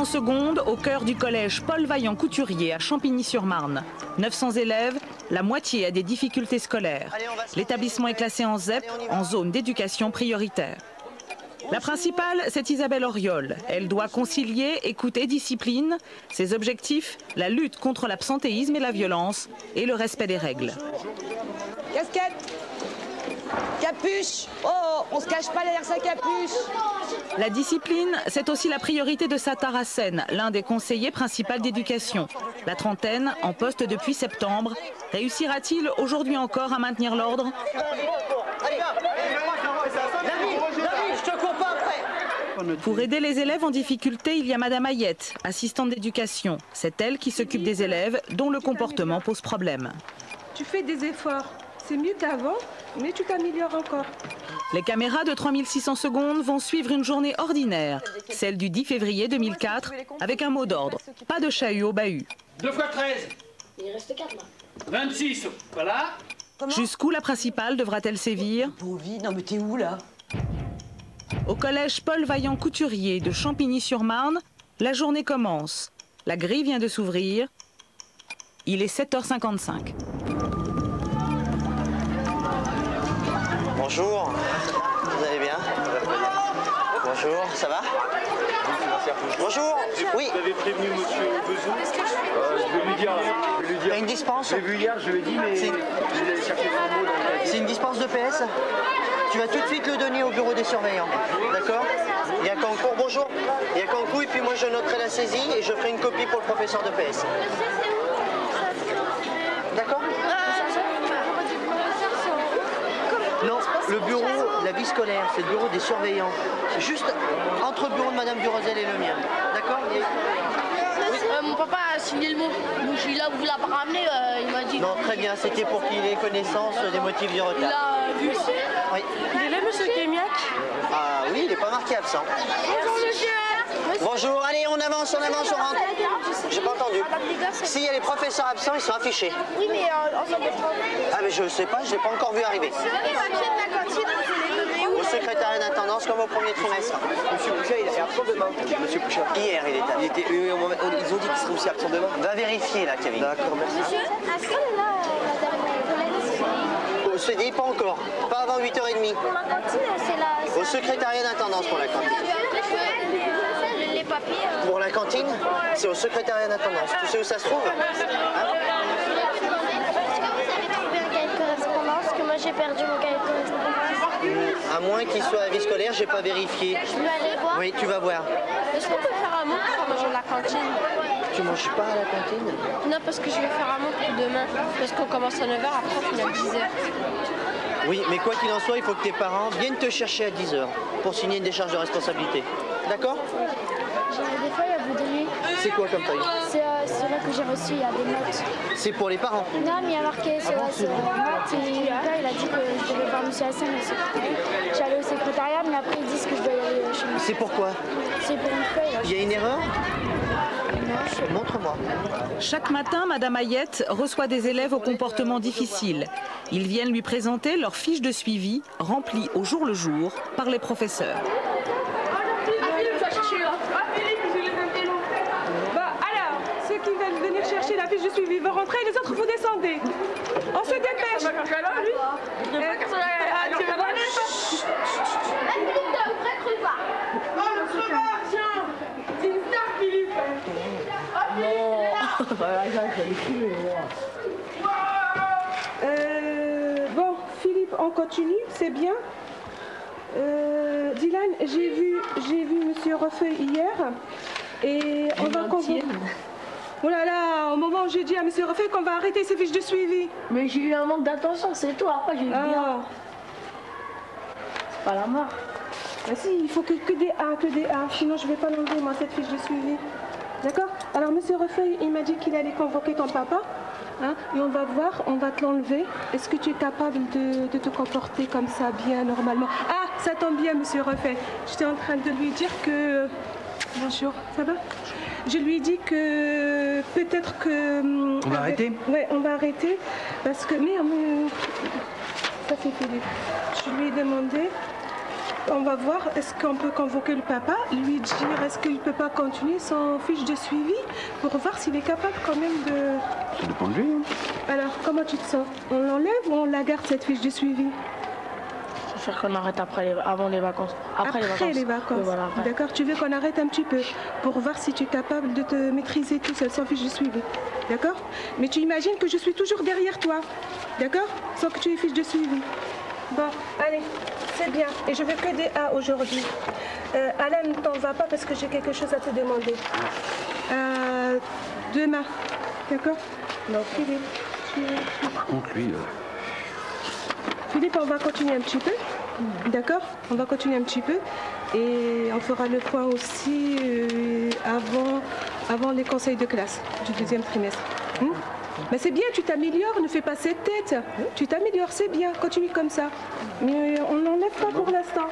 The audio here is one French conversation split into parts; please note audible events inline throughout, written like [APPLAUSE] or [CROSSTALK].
3600 secondes au cœur du collège Paul Vaillant Couturier à Champigny-sur-Marne. 900 élèves, la moitié a des difficultés scolaires. L'établissement est classé en ZEP, en zone d'éducation prioritaire. La principale, c'est Isabelle Oriol. Elle doit concilier écoute et discipline. Ses objectifs, la lutte contre l'absentéisme et la violence et le respect des règles. Casquette Capuche Oh, on se cache pas derrière sa capuche La discipline, c'est aussi la priorité de Satar Hassen, l'un des conseillers principaux d'éducation. La trentaine, en poste depuis septembre, réussira-t-il aujourd'hui encore à maintenir l'ordre? Pour aider les élèves en difficulté, il y a Madame Ayette, assistante d'éducation. C'est elle qui s'occupe des élèves dont le comportement pose problème. Tu fais des efforts. C'est mieux qu'avant, mais tu t'améliores encore. Les caméras de 3600 secondes vont suivre une journée ordinaire, celle du 10 février 2004, avec un mot d'ordre. Pas de chahut au bahut. 2 fois 13. Il reste 4 là. 26. Voilà. Jusqu'où la principale devra-t-elle sévir Bovie, non mais t'es où là? Au collège Paul Vaillant Couturier de Champigny-sur-Marne, la journée commence. La grille vient de s'ouvrir. Il est 7h55. Bonjour, vous allez bien Bonjour, ça va Bonjour, oui. Vous avez prévenu monsieur Bezou euh, Je vais lui dire. Je vais lui Il y dire. a une dispense J'ai vu hier, je lui ai dit, mais C'est- je vais aller chercher son mot dans le casier. C'est une dispense de PS Tu vas tout de suite le donner au bureau des surveillants. D'accord Il y a Cancou, bonjour. Il y a Cancou et puis moi je noterai la saisie et je ferai une copie pour le professeur de PS. D'accord Non, le bureau de la vie scolaire, c'est le bureau des surveillants. C'est juste entre le bureau de Madame Durosel et le mien. D'accord Il a- Euh, mon papa a signé le mot. Donc il a voulu la ramener, euh, il m'a dit. Non, très bien, c'était pour qu'il ait connaissance des motifs du Il retard. a vu. Oui. Il est là, monsieur Kémiac Ah oui, il n'est pas marqué absent. Bonjour monsieur. Bonjour, allez, on avance, on avance, on rentre. J'ai pas entendu. S'il y a les professeurs absents, ils sont affichés. Oui, mais euh, ensemble Ah mais je sais pas, je l'ai pas encore vu arriver. Au secrétariat d'intendance comme au premier trimestre. Monsieur Pouchet, il est absent demain. Monsieur Pouchet. Hier, il était. Il était, eux, on- on- ils ont dit qu'il serait aussi absent demain. Va vérifier là, Kevin. D'accord, merci. Monsieur, est-ce qu'on est là, la dernière collègue Au CDI, pas encore. Pas avant 8h30. Pour la cantine, c'est la. Au secrétariat d'intendance pour la cantine. Euh, Pour la cantine, c'est au secrétariat d'intendance. Tu sais où ça se trouve Est-ce que vous avez trouvé un cahier de correspondance Que moi j'ai perdu mon cahier de correspondance. À moins qu'il soit à vie scolaire, j'ai pas vérifié. Je peux aller voir Oui, tu vas voir. Est-ce qu'on peut faire un mot pour manger à la cantine Tu manges pas à la cantine Non, parce que je vais faire un pour demain. Parce qu'on commence à 9h, après on finit à 10h. Oui, mais quoi qu'il en soit, il faut que tes parents viennent te chercher à 10h pour signer une décharge de responsabilité. D'accord? J'ai des feuilles à vous donner. C'est quoi comme feuille C'est euh, là que j'ai reçu, il y a des notes. C'est pour les parents. Non, mais il y a marqué sur la note. Et il a dit que je devais voir M. Hassan au secrétariat. J'allais au secrétariat, mais après ils disent que je dois y aller chez moi. C'est pourquoi C'est pour une feuille. Là. Il y a une erreur. Montre-moi. Chaque matin, Madame Ayette reçoit des élèves au comportement difficile. Ils viennent lui présenter leur fiche de suivi, remplie au jour le jour par les professeurs. Ceux qui veulent venir chercher la fiche de suivi vont rentrer, les autres vous descendez. On se dépêche. Euh, tu veux voir bon, Philippe, on continue, c'est bien. Euh, Dylan, j'ai vu, j'ai vu Monsieur Refeuil hier. Et on va convoquer. Oh là là, au moment où j'ai dit à Monsieur Refeuil qu'on va arrêter ses fiches de suivi. Mais j'ai eu un manque d'attention, c'est toi. Après, j'ai eu bien. Ah, C'est pas la mort. bah si, il faut que, que des A, que des A, sinon je vais pas l'enlever moi cette fiche de suivi. D'accord? Alors Monsieur Refeuil, il m'a dit qu'il allait convoquer ton papa. hein, et on va voir, on va te l'enlever. Est-ce que tu es capable de, de te comporter comme ça, bien, normalement? Ah, ça tombe bien, Monsieur Refeuil. J'étais en train de lui dire que... Bonjour, ça va? Je lui ai dit que peut-être que... On va arrêter Ouais, on va arrêter. Parce que... Mais... hum, ça c'est Philippe. Je lui ai demandé... on va voir, est-ce qu'on peut convoquer le papa, lui dire est-ce qu'il ne peut pas continuer son fiche de suivi pour voir s'il est capable quand même de... Ça dépend de lui. hein. Alors, comment tu te sens? On l'enlève ou on la garde cette fiche de suivi? Préfère qu'on arrête après les, avant les vacances. Après, les vacances. Voilà, après. D'accord, tu veux qu'on arrête un petit peu pour voir si tu es capable de te maîtriser tout seul sans fiche de suivi. D'accord? Mais tu imagines que je suis toujours derrière toi. D'accord? Sans que tu aies fiche de suivi. Bon, allez, c'est bien. Et je veux que des A aujourd'hui. Euh, Alain, ne t'en va pas parce que j'ai quelque chose à te demander. Euh, demain. D'accord? Non, Philippe. Par contre, lui, euh, Philippe, on va continuer un petit peu. D'accord On va continuer un petit peu. Et on fera le point aussi euh, avant, avant les conseils de classe du deuxième trimestre. Hmm Mais c'est bien, tu t'améliores, ne fais pas cette tête. Tu t'améliores, c'est bien, continue comme ça. Mais on n'enlève pas pour l'instant.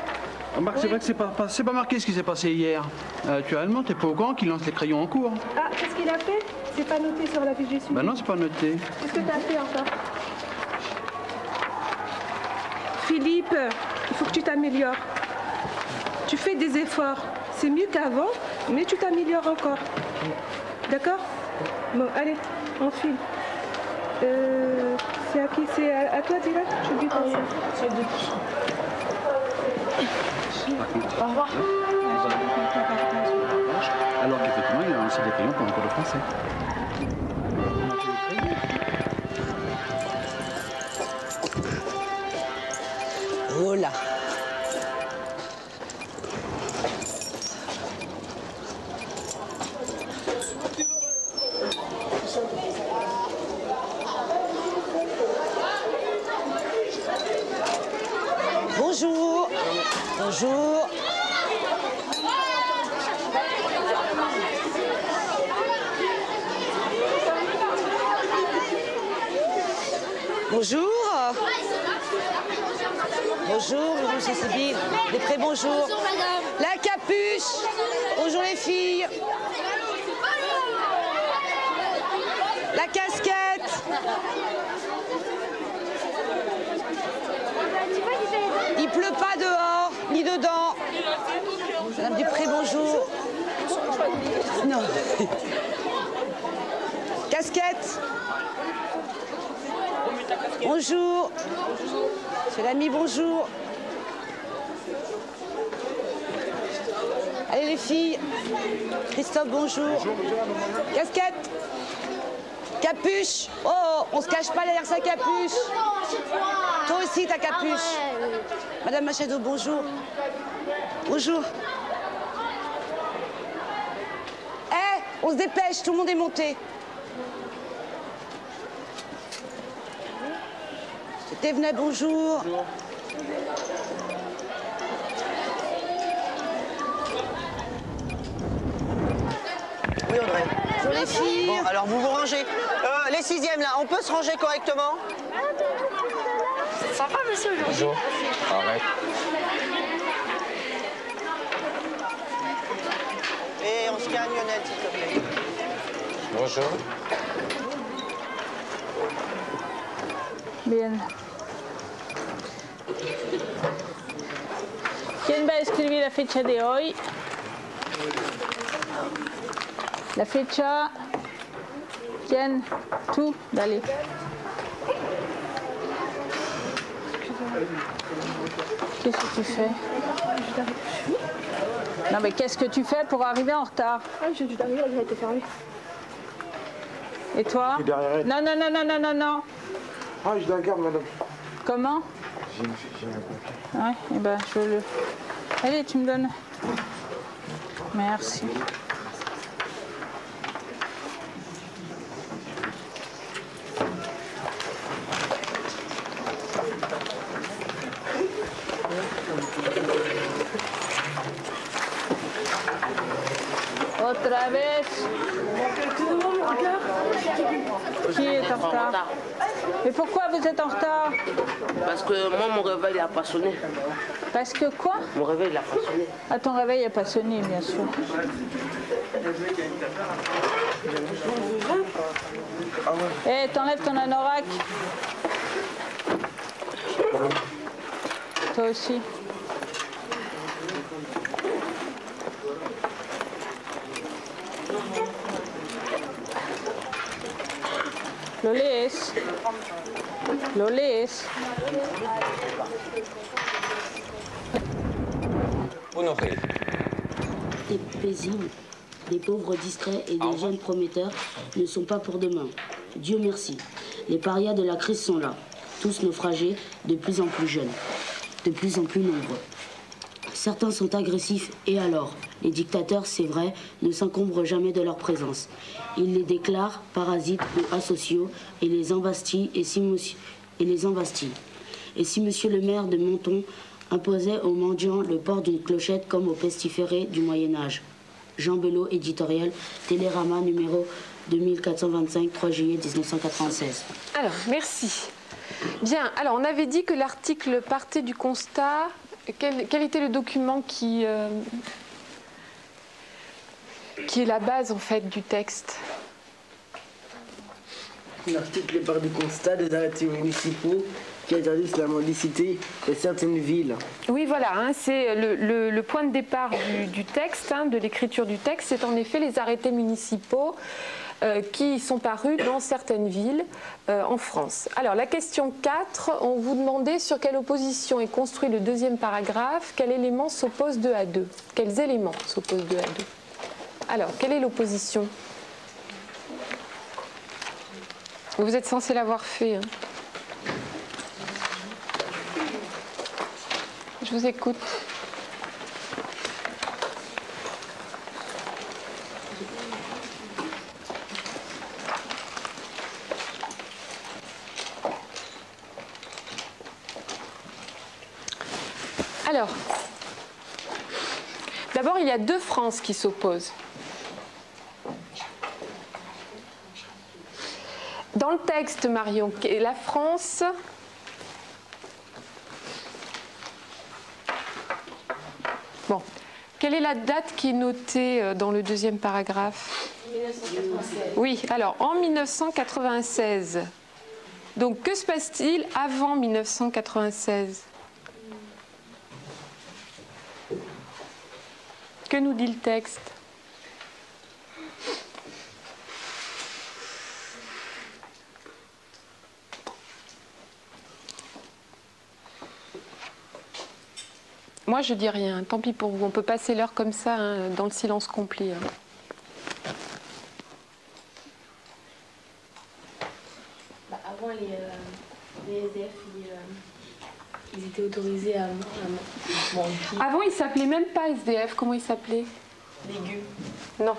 Marc, c'est vrai que c'est pas, pas- marqué ce qui s'est passé hier. Euh, tu as allemand, t'es pas au courant qu'il lance les crayons en cours. Ah, qu'est-ce qu'il a fait? C'est pas noté sur la fiche suivi. Bah non, c'est pas noté. Qu'est-ce que tu as fait encore Philippe, il faut que tu t'améliores. Tu fais des efforts. C'est mieux qu'avant, mais tu t'améliores encore. D'accord? Bon, allez, on file. Euh, c'est à qui? C'est à, à toi, direct Je dis ton nom. Au revoir. Alors qu'effectivement, il a lancé des de français. Bonjour, bonjour Sybille. Des prés, bonjour. La capuche. Bonjour les filles. La casquette. Il pleut pas dehors, ni dedans. Madame Dupré, bonjour. Non. [LAUGHS] Casquette. Bonjour. C'est l'ami, bonjour. Allez les filles. Christophe, bonjour. Casquette. Capuche. Oh, on se cache pas derrière sa capuche. Toi aussi, ta capuche. Madame Machado, bonjour. Bonjour. Eh, on se dépêche, tout le monde est monté. C'était Venet, bonjour. Oui, Audrey. Bonjour les filles. Bon, alors vous vous rangez. Euh, les sixièmes, là, on peut se ranger correctement Sympa, monsieur, aujourd'hui. Arrête. Et on se calme, Lionel, s'il te plaît. Bonjour. Bien. ¿Quién va a escribir la fecha de hoy? La fecha. ¿Quién? Tú, dale. Qu'est-ce que tu fais? Non mais qu'est-ce que tu fais pour arriver en retard? Ah, je viens d'arriver, elle a été fermée. Et toi? Et derrière elle. Non, non, non, non, non, non, non. Ah, je la garde, madame. Comment? J'ai. Ouais, et ben je le. Allez, tu me donnes. Merci. pas sonné. Parce que quoi? Mon réveil, il n'a pas sonné. Ah, ton réveil n'a pas sonné, bien sûr. Eh, hey, t'enlèves ton anorak. Toi aussi. Lo lees. Lolis. Lolis. Honoré. Des pauvres discrets et des jeunes prometteurs ne sont pas pour demain. Dieu merci. Les parias de la crise sont là, tous naufragés, de plus en plus jeunes, de plus en plus nombreux. Certains sont agressifs et alors Les dictateurs, c'est vrai, ne s'encombrent jamais de leur présence. Ils les déclarent parasites ou asociaux et les embastillent et, et les embastillent. Et si monsieur le maire de Menton imposait aux mendiants le port d'une clochette comme aux pestiférés du Moyen Âge Jean Belot, éditorial, Télérama numéro 2425, 3 juillet 1996. Alors, merci. Bien, alors on avait dit que l'article partait du constat. Quel, quel était le document qui, euh, qui est la base en fait du texte? L'article part du constat des arrêtés municipaux qui interdisent la mendicité de certaines villes. Oui, voilà, hein, c'est le, point de départ du, du texte, hein, de l'écriture du texte, c'est en effet les arrêtés municipaux euh, qui sont parus dans certaines villes euh, en France. Alors, la question 4, on vous demandait sur quelle opposition est construit le deuxième paragraphe, quel élément s'oppose 2 à 2 Quels éléments s'opposent 2 à 2 Alors, quelle est l'opposition? Vous êtes censé l'avoir fait. hein. Je vous écoute. Alors, d'abord, il y a deux France qui s'opposent. Dans le texte, Marion, la France? Bon. Quelle est la date qui est notée euh, dans le deuxième paragraphe? Oui, alors en 1996. Donc que se passe-t-il avant 1996 Que nous dit le texte? Moi, je dis rien. Tant pis pour vous. On peut passer l'heure comme ça, hein, dans le silence complet. hein. Bah, avant, les, euh, les SDF, ils, euh, ils étaient autorisés à. Avant, il s'appelait même pas SDF. Comment il s'appelait Légumes. Non.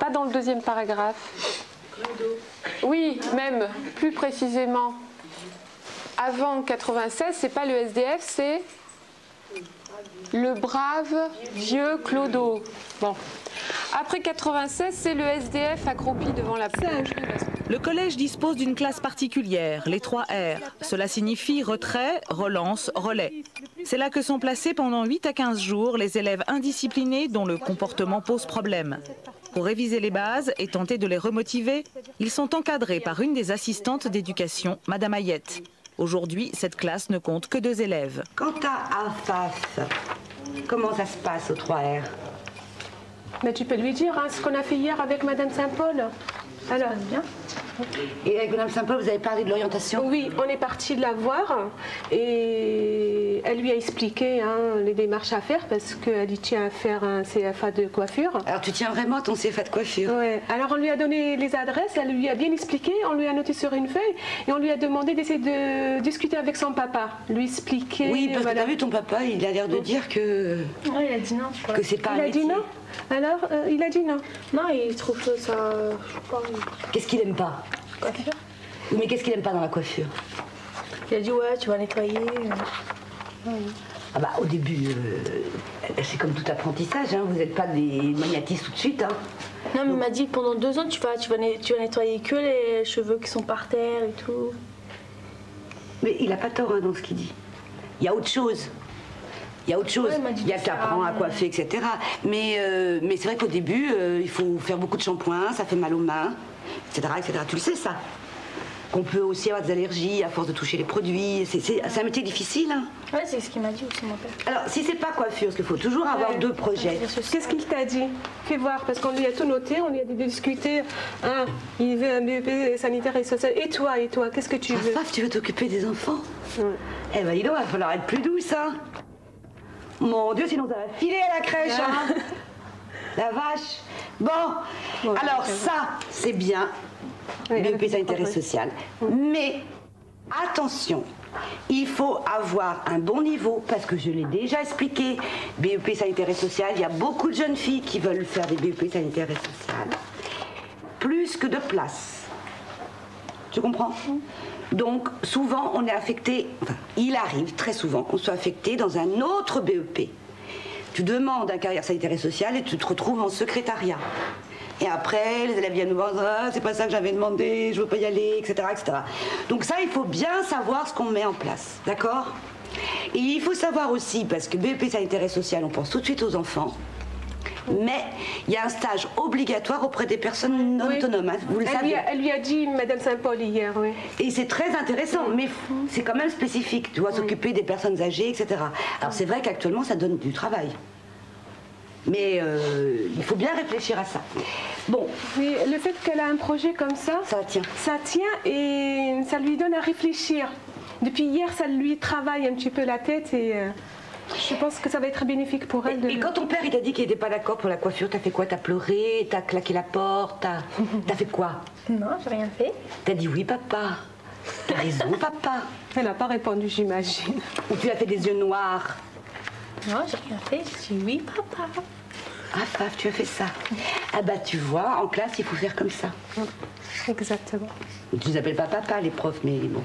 Pas dans le deuxième paragraphe. Oui, même plus précisément. Avant 96, c'est pas le SDF, c'est le brave vieux Clodo. Bon. Après 96, c'est le SDF accroupi devant la. Le collège dispose d'une classe particulière, les 3 R. Cela signifie retrait, relance, relais. C'est là que sont placés pendant 8 à 15 jours les élèves indisciplinés dont le comportement pose problème. Pour réviser les bases et tenter de les remotiver, ils sont encadrés par une des assistantes d'éducation, Madame Ayette. Aujourd'hui, cette classe ne compte que deux élèves. Quant à Alphas, comment ça se passe au 3R Mais tu peux lui dire hein, ce qu'on a fait hier avec Madame Saint-Paul. Alors, bien. Et avec Madame Saint-Paul, vous avez parlé de l'orientation? Oui, on est parti la voir et elle lui a expliqué hein, les démarches à faire parce qu'elle y tient à faire un CFA de coiffure. Alors tu tiens vraiment à ton CFA de coiffure? Ouais. Alors on lui a donné les adresses, elle lui a bien expliqué, on lui a noté sur une feuille et on lui a demandé d'essayer de discuter avec son papa, lui expliquer. Oui, parce voilà. que t'as vu ton papa, il a l'air de dire que, Ouais, il a dit non, je crois. que c'est pas Il un a dit non? Alors, euh, il a dit non. Non, il trouve que ça. Je sais pas. Qu'est-ce qu'il aime pas Coiffure. Mais qu'est-ce qu'il aime pas dans la coiffure Il a dit ouais, tu vas nettoyer. euh. Ah bah au début, euh, c'est comme tout apprentissage, hein, vous n'êtes pas des magnatistes tout de suite. Hein. Non, mais il m'a dit pendant deux ans, tu vas, tu, vas, tu vas nettoyer que les cheveux qui sont par terre et tout. Mais il a pas tort hein, dans ce qu'il dit. Il y a autre chose. Il y a autre chose. Ouais, il y a t'apprends à un- coiffer, etc. Mais, euh, mais c'est vrai qu'au début, euh, il faut faire beaucoup de shampoing, ça fait mal aux mains, etc., etc. Tu le sais ça qu'on peut aussi avoir des allergies à force de toucher les produits. C'est un métier difficile. Hein. Ouais, c'est ce qu'il m'a dit aussi mon père. Alors, si c'est pas coiffure, parce qu'il faut toujours avoir deux projets. Qu'est-ce qu'il t'a dit? Fais voir, parce qu'on lui a tout noté, on lui a discuté. Hein, il veut un BEP sanitaire et social. Et toi, et toi, qu'est-ce que tu veux? Paf, tu veux t'occuper des enfants? Eh ben, il va falloir être plus douce, hein Mon Dieu, sinon ça va filer à la crèche, hein [LAUGHS] La vache Bon, alors ça, c'est bien. BEP sanitaire et social. Mais attention, il faut avoir un bon niveau, parce que je l'ai déjà expliqué, BEP sanitaire et social, il y a beaucoup de jeunes filles qui veulent faire des BEP sanitaire et social. Plus que de place. Tu comprends? Donc, souvent, on est affecté, enfin, il arrive très souvent qu'on soit affecté dans un autre BEP. Tu demandes un carrière sanitaire et sociale et tu te retrouves en secrétariat. Et après, les élèves viennent nous voir, ah, c'est pas ça que j'avais demandé, je veux pas y aller, etc., etc. Donc ça, il faut bien savoir ce qu'on met en place, d'accord? Et il faut savoir aussi, parce que BEP sanitaire et social, on pense tout de suite aux enfants, mais il y a un stage obligatoire auprès des personnes non autonomes. Hein, vous le elle savez. Lui a, elle lui a dit, Madame Saint-Paul, hier, oui. Et c'est très intéressant, mais c'est quand même spécifique. Tu dois s'occuper des personnes âgées, etc. Alors c'est vrai qu'actuellement, ça donne du travail. Mais euh, il faut bien réfléchir à ça. Bon. Oui, le fait qu'elle a un projet comme ça, ça tient. Ça tient et ça lui donne à réfléchir. Depuis hier, ça lui travaille un petit peu la tête et euh, je pense que ça va être bénéfique pour elle. Et, et quand ton père il t'a dit qu'il n'était pas d'accord pour la coiffure, t'as fait quoi? T'as pleuré T'as claqué la porte T'as [LAUGHS] as fait quoi? Non, j'ai rien fait. T'as dit oui, papa. T'as raison, papa. Elle n'a pas répondu, j'imagine. Ou tu as fait des yeux noirs Non, j'ai rien fait. J'ai dit oui, papa. Ah, paf, tu as fait ça. Ah bah tu vois, en classe, il faut faire comme ça. Exactement. Tu les appelles pas papa, les profs, mais bon.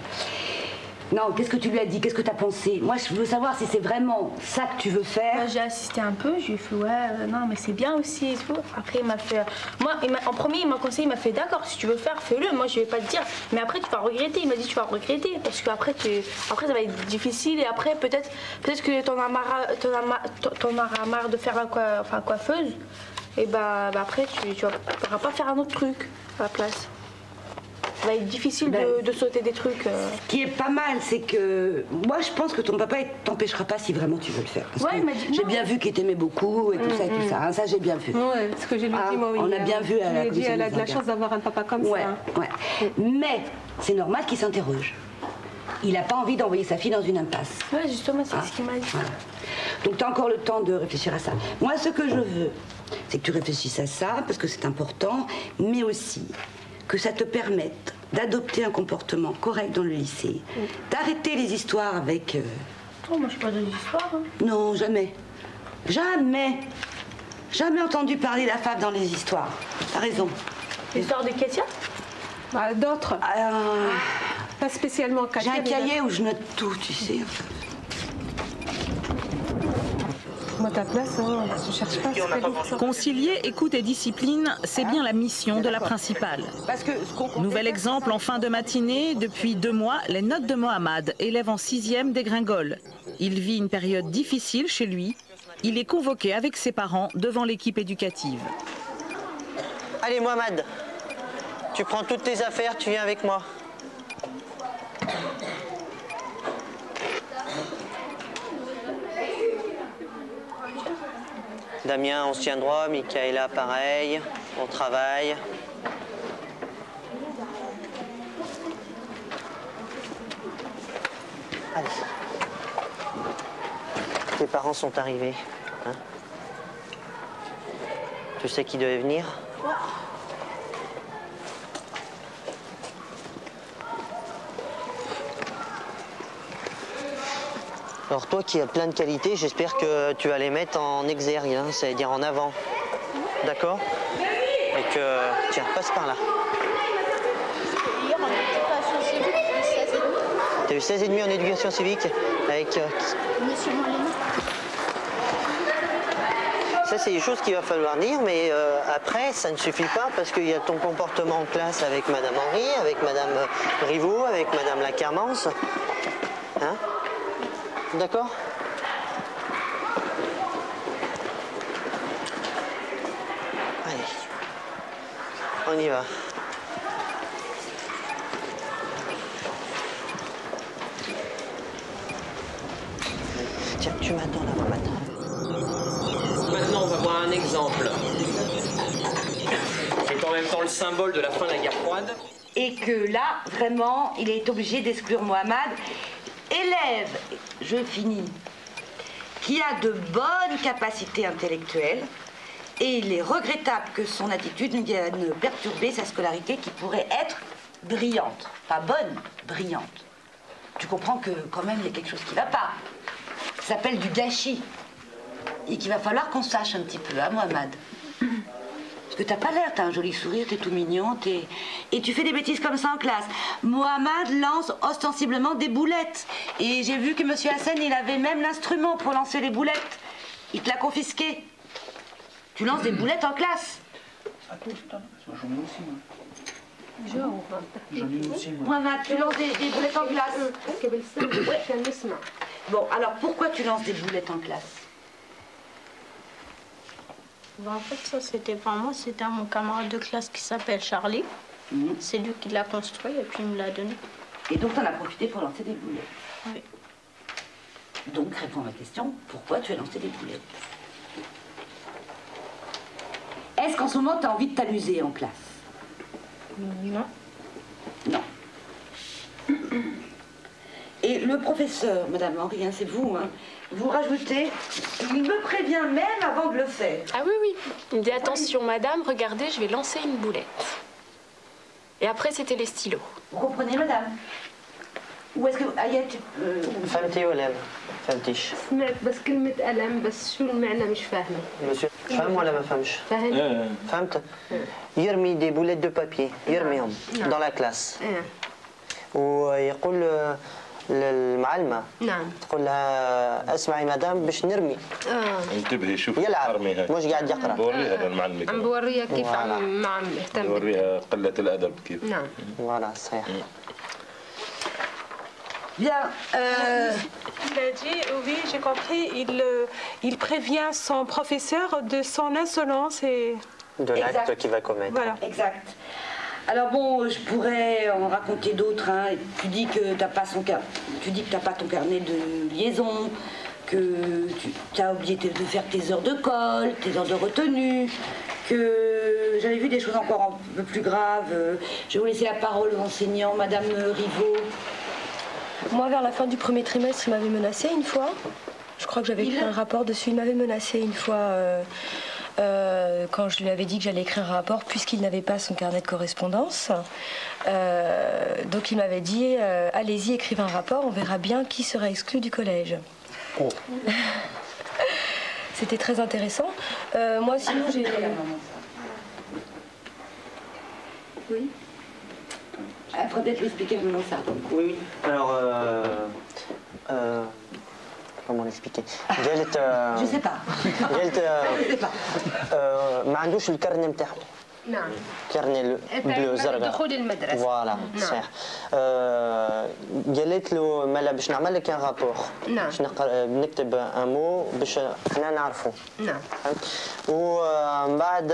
Non, qu'est-ce que tu lui as dit? Qu'est-ce que tu as pensé? Moi, je veux savoir si c'est vraiment ça que tu veux faire. Moi, j'ai assisté un peu, je lui ai fait ouais, non, mais c'est bien aussi. Après, il m'a fait. Moi, en premier, il m'a conseillé, il m'a fait d'accord, si tu veux faire, fais-le. Moi, je vais pas te dire, mais après, tu vas regretter. Il m'a dit, tu vas regretter parce qu'après, tu... après, ça va être difficile et après, peut-être peut que t'en as, marre, t'en as, marre de faire un coi- enfin, coiffeuse. Et bah, bah après, tu, tu vas- pourras pas faire un autre truc à la place. Ça va être difficile de, de sauter des trucs. euh. Ce qui est pas mal, c'est que moi, je pense que ton papa, il t'empêchera pas si vraiment tu veux le faire. Parce Ouais, que J'ai bien vu qu'il t'aimait beaucoup et tout ça et tout ça. hein, ça, j'ai bien vu. Ouais, ce que j'ai Ah, dit, moi, oui. on a hier. bien vu à la dit, elle a de la chance d'avoir un papa comme Ouais, ça. hein. ouais. Mais c'est normal qu'il s'interroge. Il n'a pas envie d'envoyer sa fille dans une impasse. Ouais, justement, c'est Ah, ce qu'il m'a dit. voilà. Donc tu as encore le temps de réfléchir à ça. Moi, ce que je veux, c'est que tu réfléchisses à ça, parce que c'est important, mais aussi que ça te permette d'adopter un comportement correct dans le lycée, d'arrêter les histoires avec... euh, Oh, moi, je suis pas de l'histoire. Hein. Non, jamais. Jamais. Jamais entendu parler la femme dans les histoires. T'as raison. L'histoire de Kétia? Bah, D'autres. Euh, Pas spécialement J'ai Katia, un mais cahier où je note tout, tu sais. Moi, ta place, hein, je cherche pas. c'est pas du tout. Concilier écoute et discipline, c'est bien la mission de la principale. Parce que ce qu'on Nouvel exemple en fin de matinée, depuis deux mois, les notes de Mohamed, élève en sixième, dégringolent. Il vit une période difficile chez lui. Il est convoqué avec ses parents devant l'équipe éducative. Allez, Mohamed, tu prends toutes tes affaires, tu viens avec moi. Damien, on tient droit, Michaela, pareil, on travaille. Allez. Tes parents sont arrivés. hein? Tu sais qui devait venir? Alors toi qui as plein de qualités, j'espère que tu vas les mettre en exergue, hein, c'est-à-dire en avant. D'accord? Et que... Tiens, passe par là. Hier, en éducation civique, j'ai 16 et demi. T'as eu 16 et demi en éducation civique avec... euh, Monsieur. Ça, c'est des choses qu'il va falloir dire, mais euh, après, ça ne suffit pas parce qu'il y a ton comportement en classe avec Madame Henry, avec Madame Rivaux, avec Madame Lacarmance. Hein? D'accord Allez, on y va. Tiens, tu m'attends là, maintenant. Maintenant, on va voir un exemple. C'est en même temps le symbole de la fin de la guerre froide. Et que là, vraiment, il est obligé d'exclure Mohamed. Élève, je finis, qui a de bonnes capacités intellectuelles, et il est regrettable que son attitude vienne perturber sa scolarité qui pourrait être brillante. Pas bonne, brillante. Tu comprends que quand même il y a quelque chose qui ne va pas. Ça s'appelle du gâchis. Et qu'il va falloir qu'on sache un petit peu, hein, Mohamed que t'as pas l'air, t'as un joli sourire, t'es tout mignon, t'es... Et tu fais des bêtises comme ça en classe. Mohamed lance ostensiblement des boulettes. Et j'ai vu que Monsieur Hassan, il avait même l'instrument pour lancer les boulettes. Il te l'a confisqué. Tu lances des boulettes en classe. Mohamed, tu lances des, des boulettes en classe. Ouais. Bon, alors pourquoi tu lances des boulettes en classe? Bah, en fait, ça, c'était pas moi, c'était mon camarade de classe qui s'appelle Charlie. C'est lui qui l'a construit et puis il me l'a donné. Et donc, t'en as profité pour lancer des boulettes. Oui. Donc, réponds à ma question, pourquoi tu as lancé des boulettes Est-ce qu'en ce moment, tu as envie de t'amuser en classe? Non. Non. Et le professeur, Madame Henri, hein, c'est vous, hein, vous rajoutez, il me prévient même avant de le faire. Ah oui, oui. Il me dit attention, madame, regardez, je vais lancer une boulette. Et après, c'était les stylos. Vous comprenez, madame Ou est-ce que Ayet, euh, فهمتي ولا ما فهمتيش سمعت بس كلمة ألم بس شو المعنى مش فاهمة مسيو فهم ولا ما فهمش فاهم؟ فهمت يرمي دي بوليت دو بابي يرميهم نعم. dans la classe إيه. ويقول آه، للمعلمة. نعم. تقول لها اسمعي مدام باش نرمي. آه. انتبهي شوفي يلعب. هاي مش قاعد يقرأ؟ بوريها للمعلمة عم بوريها كيف. عم ما عم يهتم. بوريها قلة الأدب كيف. نعم. فوالا صحيح. Bien. euh, Il a dit, oui, j'ai compris, il, euh, il prévient son professeur de son insolence et... de l'acte qu'il va commettre. Voilà. Exact. Alors bon, je pourrais en raconter d'autres. hein. Tu dis que t'as pas son car- tu dis que t'as pas ton carnet de liaison, que tu as oublié de faire tes heures de colle, tes heures de retenue, que j'avais vu des choses encore un peu plus graves. Je vais vous laisser la parole aux enseignants, Madame Rivaud. Moi, vers la fin du premier trimestre, il m'avait menacé une fois. Je crois que j'avais écrit un rapport dessus. Il m'avait menacé une fois euh, euh, quand je lui avais dit que j'allais écrire un rapport puisqu'il n'avait pas son carnet de correspondance. Euh, donc il m'avait dit euh, allez-y, écrivez un rapport, on verra bien qui sera exclu du collège. [LAUGHS] C'était très intéressant. Euh, moi, sinon, j'ai. Oui. Il faudrait peut-être l'expliquer maintenant ça. Oui, oui. Alors, euh, euh, comment l'expliquer. قالت Je sais pas. قالت [LAUGHS] Je sais pas. ما عندوش الكارني نتاعو نعم كارني بلو زرقاء دخول المدرسة فوالا. صحيح قالت له مالا باش نعمل لك ان رابور نعم. باش بنكتب ان مو باش إحنا نعرفه نعم فهمت ومن بعد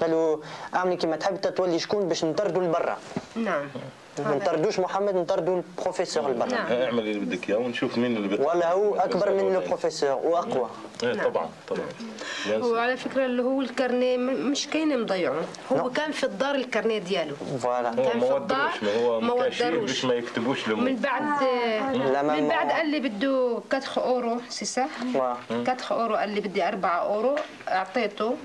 قالوا اعملي كيما تحب تولي شكون باش نطردوا لبرا نعم نطردوش محمد نطردوا البروفيسور لبرا اعمل اللي بدك اياه ونشوف مين اللي بيطلع ولا هو أكبر من البروفيسور وأقوى. إيه طبعا طبعا. بيان سور. وعلى فكرة اللي هو الكارنيه مش كاين مضيعه هو كان في الدار الكارنيه ديالو. فوالا. هو كان ما في الدار، ودروش ما ما ودروش. باش ما يكتبوش لهم. من بعد ما- من بعد ما- قال لي بده 4 أورو سي سا؟ Voilà. 4 أورو قال لي بدي 4 أورو أعطيته.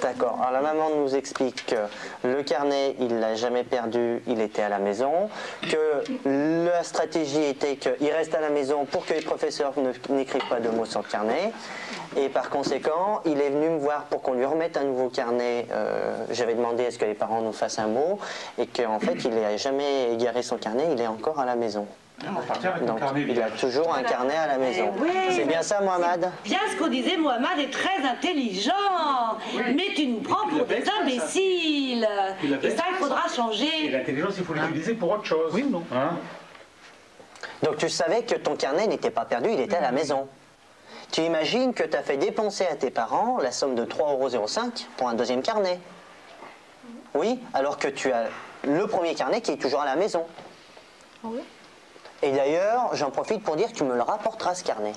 D'accord. Alors la maman nous explique que le carnet, il l'a jamais perdu, il était à la maison, que la stratégie était qu'il reste à la maison pour que les professeurs n'écrivent pas de mots sur le carnet. Et par conséquent, il est venu me voir pour qu'on lui remette un nouveau carnet. Euh, j'avais demandé est-ce que les parents nous fassent un mot et qu'en fait, il n'a jamais égaré son carnet, il est encore à la maison. Donc il a toujours un carnet à la maison. oui. C'est bien ça, Mohamed Bien ce qu'on disait, Mohamed est très intelligent. Mais tu nous prends pour des imbéciles. Et ça, il faudra Et changer. l'intelligence, il faut l'utiliser pour autre chose. Oui, non. Donc tu savais que ton carnet n'était pas perdu, il était à la maison. Tu imagines que tu as fait dépenser à tes parents la somme de 3,05 euros pour un deuxième carnet. Oui, alors que tu as le premier carnet qui est toujours à la maison. Oui. Et d'ailleurs, j'en profite pour dire que tu me le rapporteras ce carnet.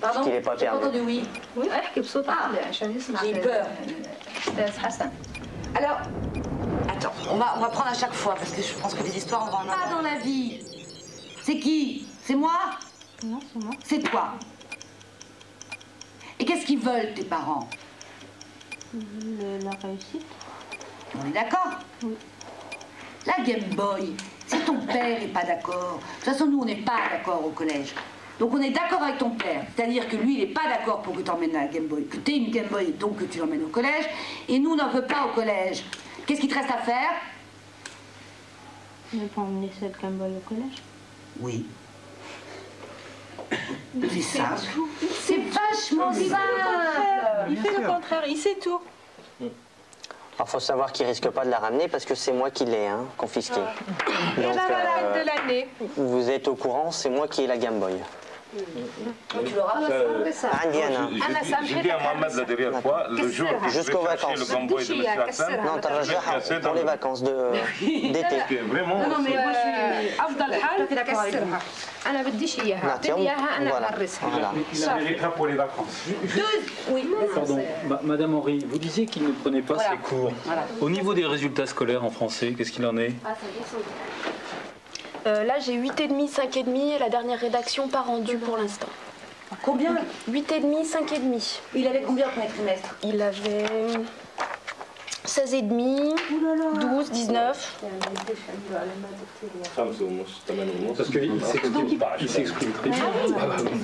Pardon Qu'il n'est pas perdu. Oui. Oui, ah, J'ai peur. Euh, euh, Alors, attends, on va, on va prendre à chaque fois parce que je pense que les histoires, on va en avoir. Pas dans la vie. C'est qui? C'est moi? Non, c'est moi. C'est toi. Et qu'est-ce qu'ils veulent, tes parents? La réussite On est d'accord? Oui. La Game Boy, si ton père n'est pas d'accord, de toute façon, nous, on n'est pas d'accord au collège. Donc, on est d'accord avec ton père. C'est-à-dire que lui, il n'est pas d'accord pour que tu emmènes la Game Boy, que tu aies une Game Boy, donc que tu l'emmènes au collège. Et nous, on n'en veut pas au collège. Qu'est-ce qu'il te reste à faire? Ne pas emmener cette Game Boy au collège. Oui. C'est ça. C'est vachement Il fait le contraire. Il fait le contraire, il sait tout. Alors, faut savoir qu'il risque pas de la ramener parce que c'est moi qui l'ai hein, confisqué. Et Donc, la euh, de l'année. vous êtes au courant, c'est moi qui ai la Game Boy. Tu l'auras Ah, Diana. J'ai dit à Mohamed la dernière fois, le jour que je vais Jusqu'aux chercher vacances. le gamboy de M. Hassan, Non, t'as je vais raison, casser dans pour les le- vacances de- d'été. Parce que Vraiment, Non, non, mais moi, je suis افضل حل كسرها انا بديش اياها لا، اعطيني اياها انا voilà. اغرسها Voilà. Il la méritera pour les vacances. Oui. Pardon, ma- Madame Henry, vous disiez qu'il ne prenait pas Voilà. ses cours. Voilà. Au niveau des résultats scolaires en français, qu'est-ce qu'il en est Euh, là, j'ai 8,5, 5,5 et la dernière rédaction pas rendue pour l'instant. Combien 8,5, 5,5. Il avait combien premier trimestre Il avait 16,5, 12, 19. Parce qu'il s'exprime il s'exprime très bien.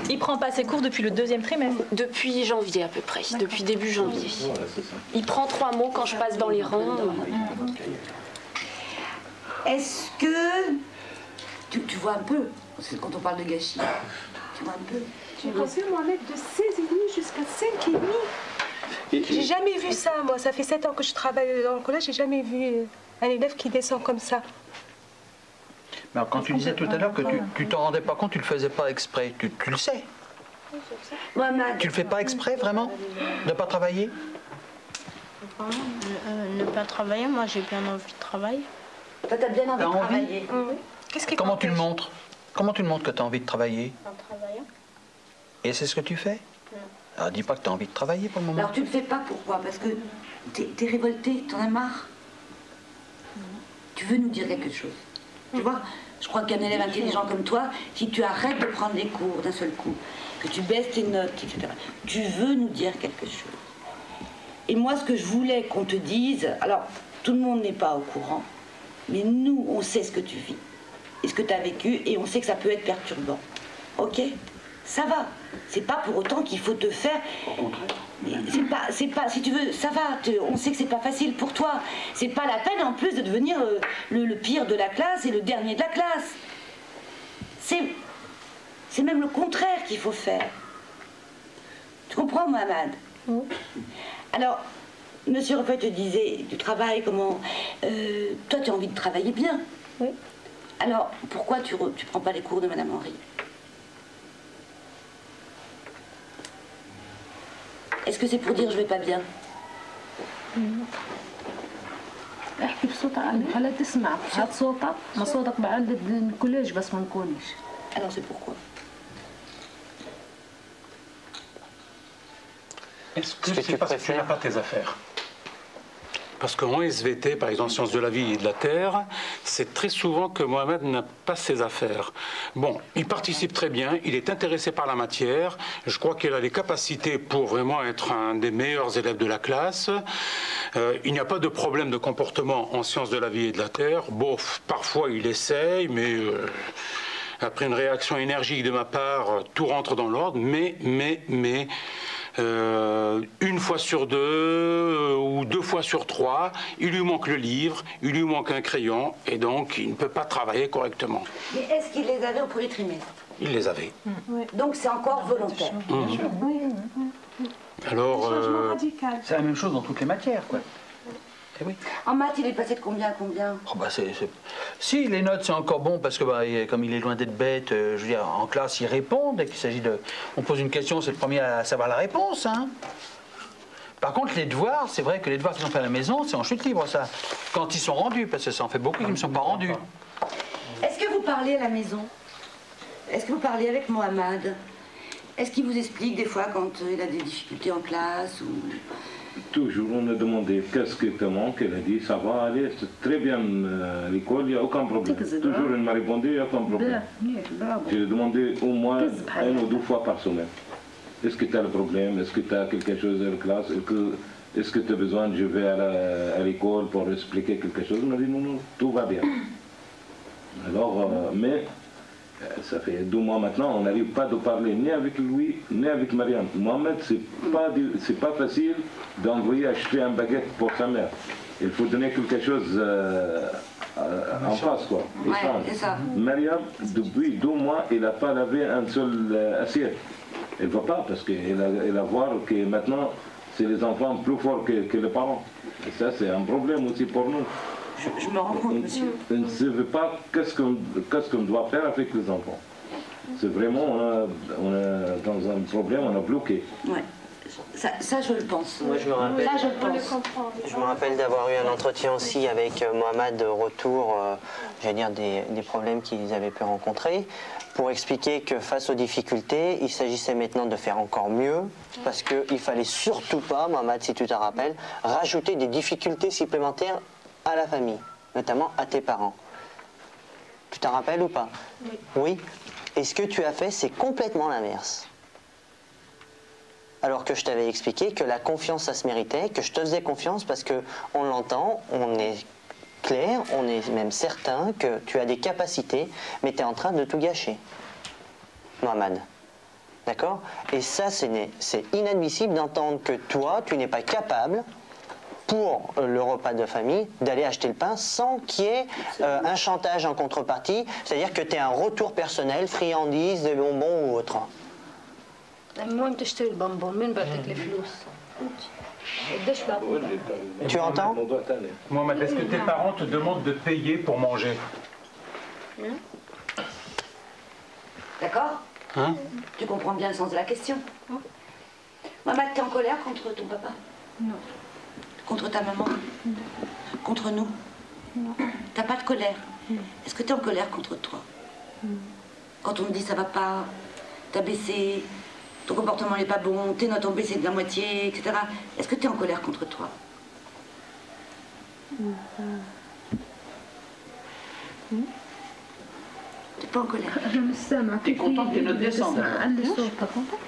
Il prend pas ses cours depuis le deuxième trimestre Depuis janvier à peu près, depuis début janvier. Il prend trois mots quand je passe dans les rangs. Est-ce que. Tu, tu vois un peu Parce que quand on parle de gâchis, tu vois un peu J'ai passé Mohamed de 16,5 jusqu'à 5,5. J'ai jamais vu ça, moi. Ça fait 7 ans que je travaille dans le collège, j'ai jamais vu un élève qui descend comme ça. Mais alors, quand tu disais tout à l'heure que tu, t'en rendais pas compte, tu le faisais pas exprès, tu, tu le sais. Mohamed. Tu le fais pas exprès vraiment? De pas travailler? Vraiment, euh, ne pas travailler, moi j'ai bien envie de travailler. Toi, t'as bien envie de envie? travailler. Qu'est-ce qui Comment tu le montres Comment tu le montres que tu as envie de travailler En travaillant Et c'est ce que tu fais Alors dis pas que tu as envie de travailler pour le moment. Alors, tu le fais pas pourquoi? Parce que t'es es révolté, t'en as marre? Tu veux nous dire quelque chose? Tu vois Je crois qu'un élève intelligent comme toi, si tu arrêtes de prendre les cours d'un seul coup, que tu baisses tes notes, etc., tu veux nous dire quelque chose. Et moi, ce que je voulais qu'on te dise, alors, tout le monde n'est pas au courant, mais nous, on sait ce que tu vis et ce que tu as vécu, et on sait que ça peut être perturbant. Ok? Ça va. C'est pas pour autant qu'il faut te faire. C'est pas, c'est pas, si tu veux, ça va. te- on sait que c'est pas facile pour toi. C'est pas la peine en plus de devenir euh, le, le pire de la classe et le dernier de la classe. C'est, c'est même le contraire qu'il faut faire. Tu comprends, Mohamed? Alors, Monsieur Refait te disait du travail, comment. euh, toi, tu as envie de travailler bien. Oui. Alors, pourquoi tu ne prends pas les cours de Madame Henry Est-ce que c'est pour dire je vais pas bien احكي بصوت عالي خليها تسمع هات صوتك ما صوتك بعد الكوليج بس ما نكونش Alors c'est pourquoi Est-ce que c'est parce que tu n'as pas tes affaires Parce qu'en SVT, par exemple, Sciences de la vie et de la terre, c'est très souvent que Mohamed n'a pas ses affaires. Bon, il participe très bien, il est intéressé par la matière, je crois qu'il a les capacités pour vraiment être un des meilleurs élèves de la classe. Euh, il n'y a pas de problème de comportement en sciences de la vie et de la terre. Bon, parfois il essaye, mais... euh, après une réaction énergique de ma part, tout rentre dans l'ordre, mais, mais, mais, euh, une fois sur deux euh, ou deux fois sur trois, il lui manque le livre, il lui manque un crayon, et donc il ne peut pas travailler correctement. Mais est-ce qu'il les avait au premier trimestre Il les avait. Donc c'est encore volontaire. Mhm. Alors, euh, C'est la même chose dans toutes les matières, quoi. Eh oui. En maths, il est passé de combien à combien? Oh, bah, c'est- Si, les notes, c'est encore bon parce que bah, comme il est loin d'être bête, euh, je veux dire, en classe, il répond. Dès qu'il s'agit de. On pose une question, c'est le premier à savoir la réponse. Hein. Par contre, les devoirs, c'est vrai que les devoirs qu'ils ont fait à la maison, c'est en chute libre, ça. Quand ils sont rendus, parce que ça en fait beaucoup qui ne sont pas rendus. Est-ce que vous parlez à la maison? Est-ce que vous parlez avec Mohamed? Est-ce qu'il vous explique des fois quand il a des difficultés en classe ou... Toujours, on a demandé qu'est-ce qui te manque. Elle a dit ça va aller, c'est très bien euh, à l'école, il n'y a aucun problème. Toujours, elle m'a répondu, il n'y a aucun problème. Je lui ai demandé au moins une ou deux fois par semaine. Est-ce que tu as le problème? Est-ce que tu as quelque chose à la classe? Est-ce que tu as besoin? De je vais à l'école pour expliquer quelque chose Elle m'a dit non, non, tout va bien. Alors, euh, mais ça fait deux mois maintenant, on n'arrive pas de parler ni avec lui, ni avec Marianne. Mohamed, c'est pas, pas facile d'envoyer acheter un baguette pour sa mère. Il faut donner quelque chose euh, euh, en face, quoi. Ouais, échange. c'est ça. Marianne, depuis deux mois, il n'a pas lavé un seul euh, assiette. Elle ne va pas parce qu'elle a, elle a voir que maintenant, c'est les enfants plus forts que, que les parents. Et ça, c'est un problème aussi pour nous. Je, me rends compte, monsieur. On ne sait pas qu'est-ce qu'on qu'est-ce qu'on doit faire avec les enfants. C'est vraiment, on, a- on est dans un problème, on a bloqué. Ouais. Ça, ça, je le pense. Moi, je me rappelle. Ça, je le pense. Je me rappelle d'avoir eu un entretien aussi avec euh, Mohamed de retour, euh, j'allais dire, des, des problèmes qu'ils avaient pu rencontrer, pour expliquer que face aux difficultés, il s'agissait maintenant de faire encore mieux, parce qu'il fallait surtout pas, Mohamed, si tu te rappelles, rajouter des difficultés supplémentaires à la famille, notamment à tes parents. Tu t'en rappelles ou pas Oui. Et ce que tu as fait, c'est complètement l'inverse. Alors que je t'avais expliqué que la confiance, ça se méritait, que je te faisais confiance parce que on l'entend, on est clair, on est même certain que tu as des capacités, mais tu es en train de tout gâcher. Mohamed. D'accord? Et ça, c'est inadmissible d'entendre que toi, tu n'es pas capable, pour euh, le repas de famille d'aller acheter le pain sans qu'il y ait euh, un chantage en contrepartie, c'est-à-dire que tu aies un retour personnel, friandises, des bonbons ou autre. Tu entends? Mohamed, est-ce que tes parents te demandent de payer pour manger? D'accord. Hein? Tu comprends bien le sens de la question. Mohamed, t'es en colère contre ton papa? Non. Contre ta maman. Contre nous. Non. T'as pas de colère. Est-ce que t'es en colère contre toi? Quand on te dit ça va pas, t'as baissé, ton comportement n'est pas bon, tes notes ont baissé de la moitié, etc. Est-ce que t'es en colère contre toi? T'es pas en colère. T'es content que tes notes descendent alors. Pas content.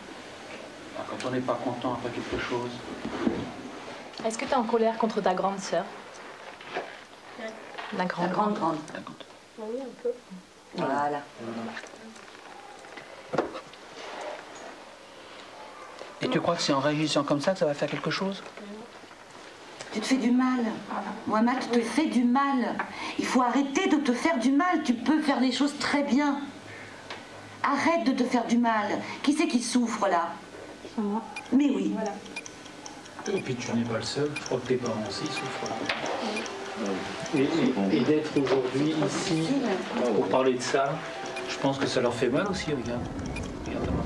Ah, Quand on n'est pas content après quelque chose. Est-ce que tu es en colère contre ta grande sœur? La grande. La grande, grande. Oui, un peu. Voilà. Et tu crois que c'est en réagissant comme ça que ça va faire quelque chose? Tu te fais du mal. Mohamed, tu te fais du mal. Il faut arrêter de te faire du mal. Tu peux faire les choses très bien. Arrête de te faire du mal. Qui c'est qui souffre là? Mais oui. Et puis tu n'es pas le seul, je crois que tes parents aussi souffrent. Et, et- et d'être aujourd'hui ici pour parler de ça, je pense que ça leur fait mal aussi, regarde. Regarde ta maman.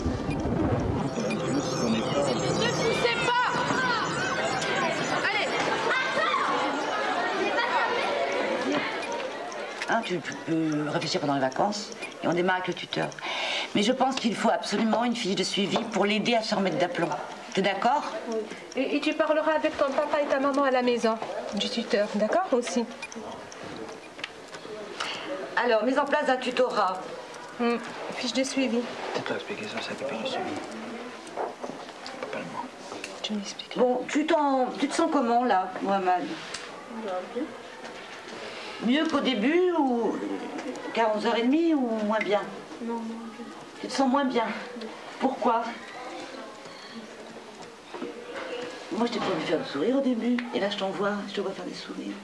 Ne poussez pas Allez Hein, tu, tu peux réfléchir pendant les vacances et on démarre avec le tuteur. Mais je pense qu'il faut absolument une fiche de suivi pour l'aider à se remettre d'aplomb. T'es d'accord Et, et tu parleras avec ton papa et ta maman à la maison du tuteur, d'accord aussi Alors, mise en place d'un tutorat. Hmm, Fiche de suivi. Peut-être expliquer ça, ça fait suivi. Pas le mot. Tu m'expliques. Bon, tu, t'en- tu te sens comment là, Mohamed? Mieux qu'au début ou qu'à 11h30 ou moins bien? Non, non. Tu te sens moins bien? Pourquoi? Moi, je t'ai pas vu faire de sourire au début. Et là, je t'en vois, je te vois faire des sourires.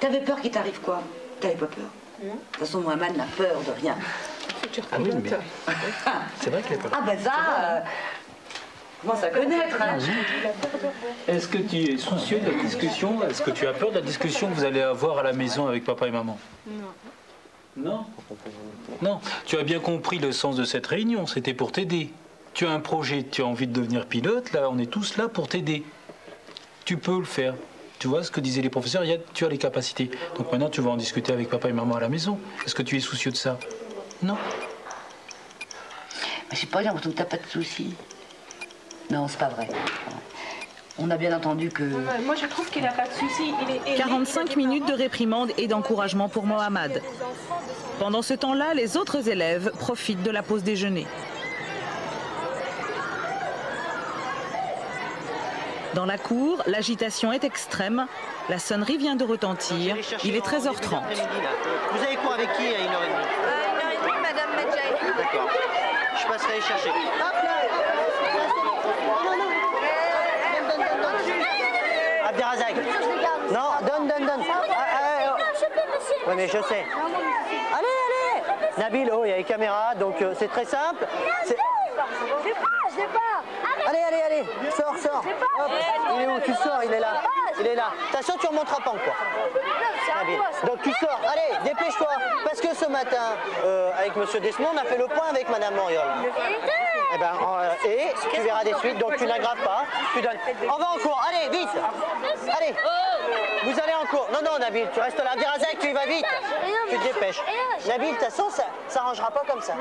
T'avais peur qu'il t'arrive quoi? T'avais pas peur? De toute façon, Mohamed n'a peur de rien. Ah oui, mais [LAUGHS] c'est vrai qu'il est pas Ah ben ça, euh, commence à connaître. Hein. Est-ce que tu es soucieux de la discussion? Est-ce que tu as peur de la discussion que vous allez avoir à la maison avec papa et maman? Non. Non? Non, tu as bien compris le sens de cette réunion, c'était pour t'aider. Tu as un projet, tu as envie de devenir pilote, là, on est tous là pour t'aider. Tu peux le faire. Tu vois ce que disaient les professeurs, il y a- tu as les capacités. Donc maintenant, tu vas en discuter avec papa et maman à la maison. Est-ce que tu es soucieux de ça? Non Mais c'est pas bien, t'as pas de soucis. Non, c'est pas vrai. On a bien entendu que... Moi, je trouve qu'il n'a pas de soucis. Il est aimé. 45 minutes de réprimande et d'encouragement pour Mohamed. Pendant ce temps-là, les autres élèves profitent de la pause déjeuner. Dans la cour, l'agitation est extrême. La sonnerie vient de retentir. Il est 13h30. Vous avez cours avec qui à 1h30 À 1h30, Madame Medjaï. D'accord. Je passerai les chercher. Abderrazak. Non, donne, donne, donne. Ah, ah, ah. Oui, mais je sais. Allez, allez Nabil, oh, il y a les caméras, donc euh, c'est très simple. C'est- J'ai pas, j'ai pas. Allez, allez, sors, sors. Hop, il est où Tu sors, il est là. Il est là. Attention, tu remonteras pas encore. Donc tu sors. Allez, dépêche-toi. Parce que ce matin, euh, avec Monsieur Desmond, on a fait le point avec Madame Moriol. Eh ben, euh, et tu verras des suites, donc tu n'aggraves pas. Tu donnes. On va en cours. Allez, vite. Allez. Vous allez en cours. Non, non, Nabil, tu restes là. Abderrazak, tu y vas vite. Tu te dépêches. Nabil, de toute façon, ça s'arrangera pas comme ça.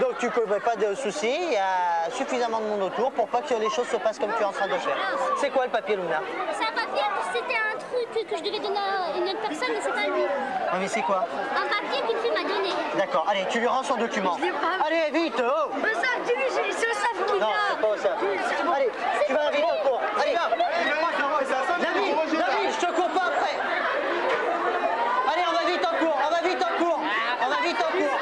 Donc tu ne pas de soucis, il y a suffisamment de monde autour pour pas que les choses se passent comme tu es en train de faire. C'est quoi le papier Luna? C'est un papier, c'était un truc que je devais donner à une autre personne, mais c'est pas lui. Ah mais c'est quoi? Un papier qu'une fille m'a donné. D'accord, allez, tu lui rends son document. Allez, vite, oh Mais ça, tu c'est qui Non, c'est pas ça. Allez, tu vas vite au cours. Allez, Nabil, Nabil, je te cours pas après. Allez, on va vite en cours, on va vite en cours. On va vite en cours.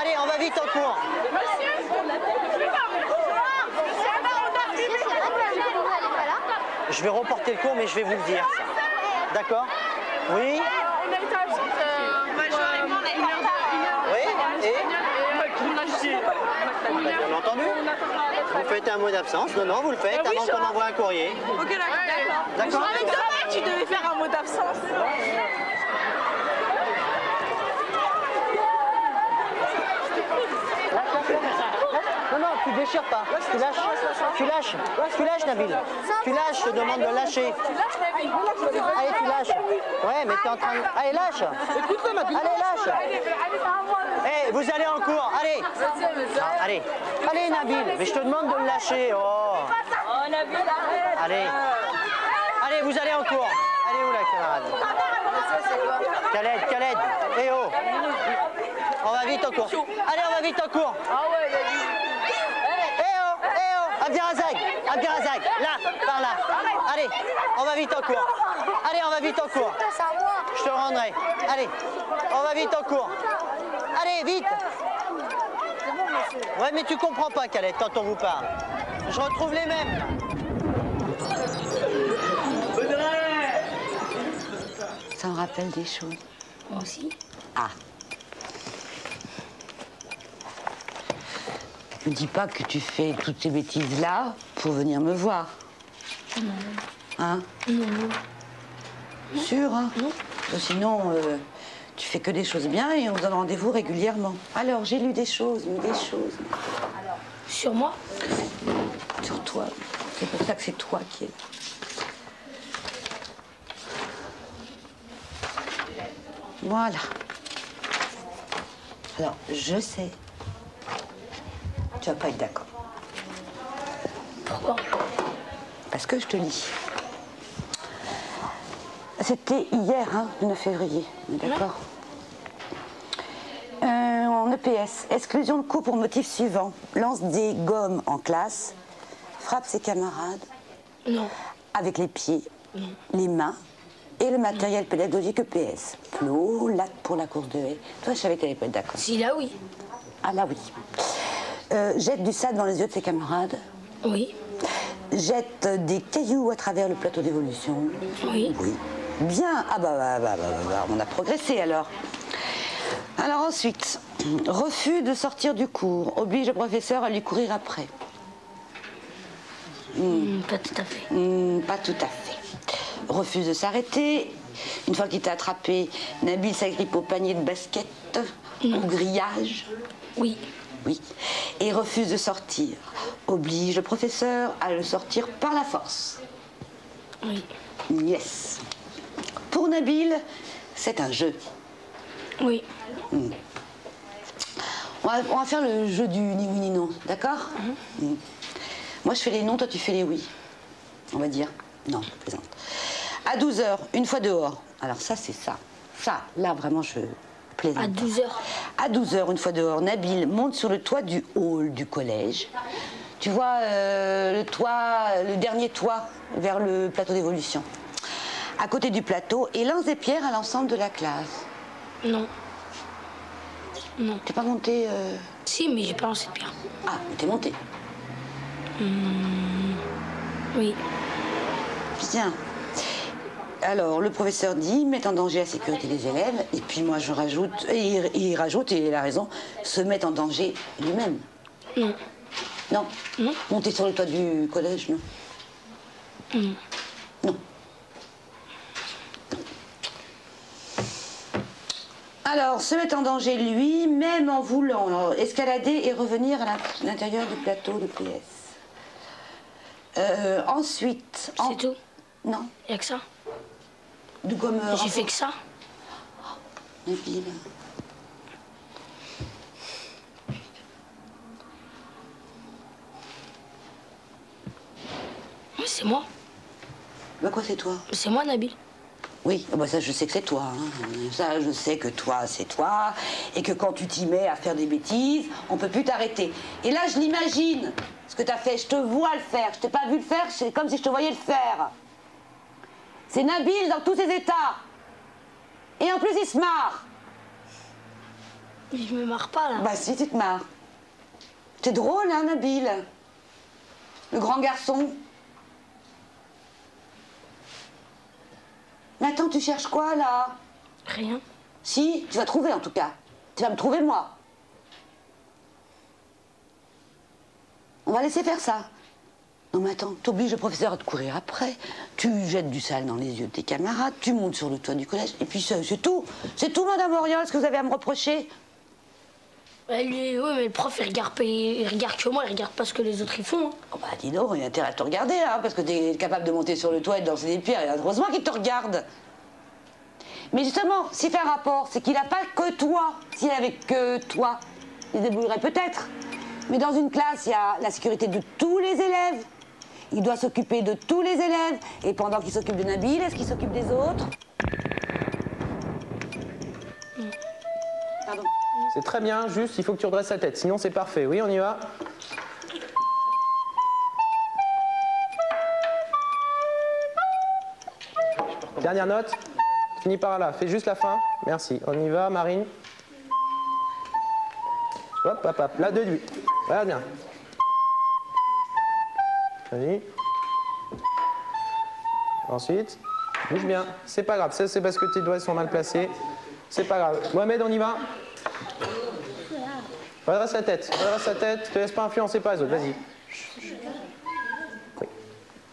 Allez, on va vite en cours. Je vais reporter le cours, mais je vais vous le dire. D'accord Oui On a été absente. Majoritairement, on a été Oui Et a entendu Vous faites un mot d'absence Non, non, vous le faites Ah avant qu'on envoie un courrier. Ok, d'accord. D'accord. Tu devais faire un mot d'absence. Non, non, tu déchires pas. Tu lâches. Tu lâches. Tu lâches, Nabil. Tu lâches, je te demande de lâcher. Allez, tu lâches. Ouais, mais t'es en train de... Allez, lâche. Allez, lâche. Eh, vous allez en cours. Allez. Allez. Allez, Nabil. Mais je te demande de le lâcher. Oh. Allez. Allez, vous allez en cours. Allez où, la camarade Khaled, Khaled. Eh oh. On va vite en cours. Allez, on va vite en cours. Eh oh, eh oh, Abderrazak, Abderrazak, là, par là. Allez, on va vite en cours. Allez, on va vite en cours. Je te rendrai. Allez, on va vite en cours. Allez, vite. Ouais, mais tu comprends pas, Khaled, quand on vous parle. Je retrouve les mêmes. Ça me rappelle des choses. Moi aussi. Ah. Me dis pas que tu fais toutes ces bêtises-là pour venir me voir. Hein Sûr, hein que Sinon, euh, tu fais que des choses bien et on se donne rendez-vous régulièrement. Alors, j'ai lu des choses, lu des choses. Sur moi Sur toi. C'est pour ça que c'est toi qui es là. Voilà. Alors, je sais. Vas pas être d'accord. Pourquoi Parce que je te lis. C'était hier, hein, le 9 février. D'accord? Euh, En EPS, exclusion de cours pour motif suivant. Lance des gommes en classe, frappe ses camarades. Non. Avec les pieds, les mains et le matériel pédagogique EPS. Plot, latte pour la course de haie. Toi, je savais que tu pas être d'accord. Si, là, oui. Ah là, oui. Euh, jette du sable dans les yeux de ses camarades. Oui. Jette des cailloux à travers le plateau d'évolution. Oui. Oui. Bien. Ah bah, bah, bah, bah, bah, bah, on a progressé alors. Alors ensuite, refus de sortir du cours. Oblige le professeur à lui courir après. Hmm. pas tout à fait. Hmm, pas tout à fait. Refuse de s'arrêter. Une fois qu'il t'a attrapé, Nabil s'agrippe au panier de basket, au grillage. Oui. Oui. Et refuse de sortir. Oblige le professeur à le sortir par la force. Oui. Yes. Pour Nabil, c'est un jeu. Oui. Hmm. On va, on va faire le jeu du ni oui ni non, d'accord Mm. Moi, je fais les non, toi, tu fais les oui. On va dire non, je plaisante. À 12h, une fois dehors. Alors, ça, c'est ça. Ça, là, vraiment, je plaisante. À 12h À 12h, une fois dehors, Nabil monte sur le toit du hall du collège. Tu vois, euh, le toit, le dernier toit vers le plateau d'évolution. À côté du plateau, et lance des pierres à l'ensemble de la classe. Non. Non. T'es pas monté euh, Si, mais j'ai pas lancé de pierre. Ah, t'es monté. Hmm, Oui. Bien. Alors, le professeur dit, met en danger la sécurité des élèves, et puis moi je rajoute, et il, il rajoute, et il a raison, se met en danger lui-même. Non. Non Monter sur le toit du collège, non Non. Non. Alors, se mettre en danger lui, même en voulant alors, escalader et revenir à l'int- l'intérieur du plateau de PS. Euh, ensuite. C'est tout? Non. Y'a que ça? De comme. euh, J'ai fait que ça Nabil. Ouais, C'est moi. Bah quoi, c'est toi? C'est moi, Nabil. Oui, ah bah ça je sais que c'est toi. hein. Ça je sais que toi c'est toi et que quand tu t'y mets à faire des bêtises, on peut plus t'arrêter. Et là je l'imagine, ce que tu as fait, je te vois le faire, je t'ai pas vu le faire, c'est comme si je te voyais le faire. C'est Nabil dans tous ses états. Et en plus il se marre. Mais je me marre pas là. Bah si tu te marres. T'es drôle hein Nabil Le grand garçon. Mais attends, tu cherches quoi là? Rien. Si, tu vas trouver en tout cas. Tu vas me trouver moi. On va laisser faire ça. Non mais attends, t'obliges le professeur à te courir après, tu jettes du sale dans les yeux de tes camarades, tu montes sur le toit du collège, et puis c'est c'est tout. C'est tout, Madame Oriol, ce que vous avez à me reprocher. Ouais, lui, ouais, mais le prof, il regarde, pas- il regarde que moi, il regarde pas ce que les autres ils font. hein. Oh bah dis donc, il y a intérêt à te regarder, hein, parce que t'es capable de monter sur le toit et de lancer des pierres, et heureusement qu'il te regarde. Mais justement, s'il fait un rapport, c'est qu'il n'a pas que toi. S'il avait que toi, il débrouillerait peut-être. Mais dans une classe, il y a la sécurité de tous les élèves. Il doit s'occuper de tous les élèves. Et pendant qu'il s'occupe de Nabil, est-ce qu'il s'occupe des autres Pardon. C'est très bien, juste il faut que tu redresses la tête, sinon c'est parfait. Oui, on y va Dernière note, finis par là, fais juste la fin. Merci. On y va, Marine. Hop, hop, hop. Là, deux du. Regarde bien. Vas-y. Ensuite, bouge bien. C'est pas grave, c'est parce que tes doigts sont mal placés. C'est pas grave. Mohamed, on y va Redresse la tête, redresse la tête, te laisse pas influencer par les autres, vas-y. Oui.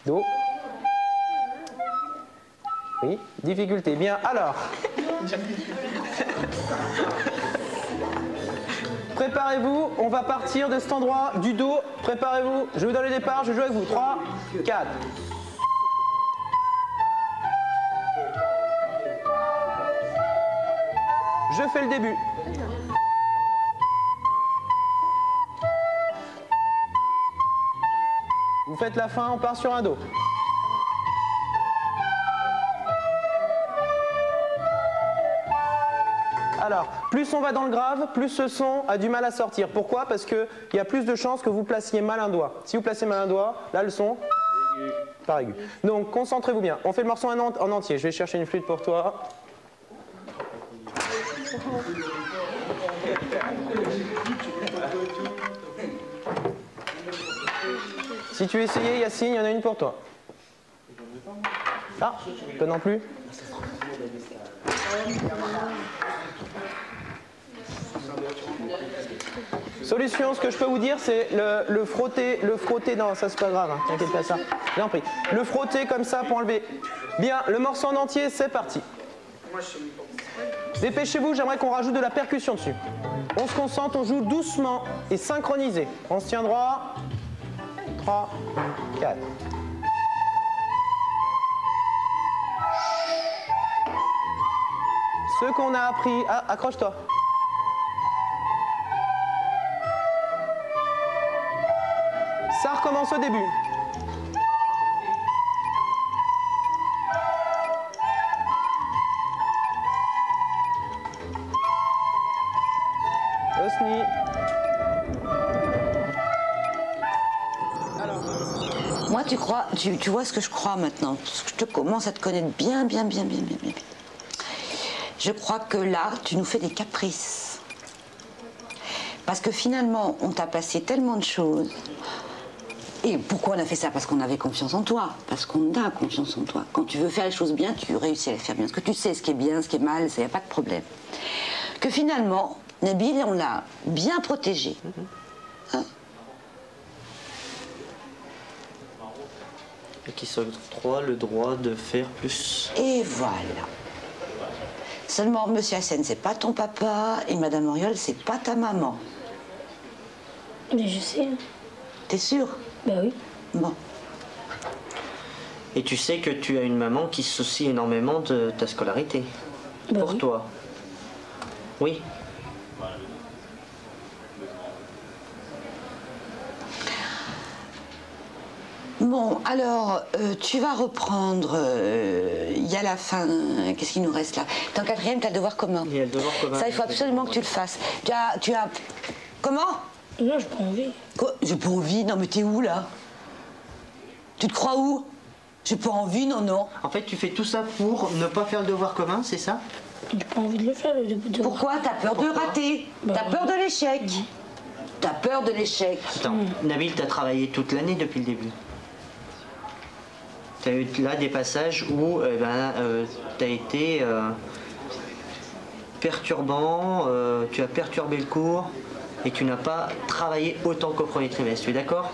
Dos. Oui, difficulté. Bien, alors. Préparez-vous, on va partir de cet endroit du dos. Préparez-vous, je vous donne le départ, je joue avec vous. 3, 4. Je fais le début. Vous faites la fin, on part sur un dos. Alors, plus on va dans le grave, plus ce son a du mal à sortir. Pourquoi? Parce qu'il y a plus de chances que vous placiez mal un doigt. Si vous placez mal un doigt, là le son par aigu. Donc concentrez-vous bien. On fait le morceau en, en- en entier. Je vais chercher une flûte pour toi. Si tu essayer, Yacine, il y en a une pour toi. Ah, toi non plus Solution, ce que je peux vous dire, c'est le, frotter, le frotter, non, ça c'est pas grave, hein, t'inquiète pas ça. J'ai compris. Le frotter comme ça pour enlever. Bien, le morceau en entier, c'est parti. Dépêchez-vous, j'aimerais qu'on rajoute de la percussion dessus. On se concentre, on joue doucement et synchronisé. On se tient droit. 3, 4. Ce qu'on a appris. Ah, accroche-toi. Au début. Moi, tu crois, tu, tu vois ce que je crois maintenant. Je te commence à te connaître bien, bien, bien, bien, bien. bien. Je crois que là, tu nous fais des caprices. Parce que finalement, on t'a passé tellement de choses. Et pourquoi on a fait ça? Parce qu'on avait confiance en toi. Parce qu'on a confiance en toi. Quand tu veux faire les choses bien, tu réussis à les faire bien. Parce que tu sais ce qui est bien, ce qui est mal, il n'y a pas de problème. Que finalement, Nabil, on l'a bien protégé. Hein? Et qui s'octroie le droit de faire plus. Et voilà. Seulement, Monsieur Hassen, c'est pas ton papa et Madame Oriol, c'est pas ta maman. Mais je sais. T'es sûr? Ben oui. Bon. Et tu sais que tu as une maman qui se soucie énormément de ta scolarité. pour toi. Oui. Bon, alors, euh, tu vas reprendre. euh, Il y a la fin. Qu'est-ce qu'il nous reste là? T'es en quatrième, t'as le devoir commun. Il y a le devoir commun. Ça, il faut absolument que tu le fasses. Tu as. Tu as... Comment? Non, j'ai pas envie. Quoi? J'ai pas envie? Non, mais t'es où là? Tu te crois où? J'ai pas envie, non, non. En fait, tu fais tout ça pour ne pas faire le devoir commun, c'est ça? J'ai pas envie de le faire, le devoir. Pourquoi? T'as peur de rater. T'as peur de l'échec. T'as peur de l'échec. Attends, Nabil, t'as travaillé toute l'année depuis le début. T'as eu là des passages où euh, ben, euh, t'as été euh, perturbant, euh, tu as perturbé le cours et tu n'as pas travaillé autant qu'au premier trimestre. Tu es d'accord?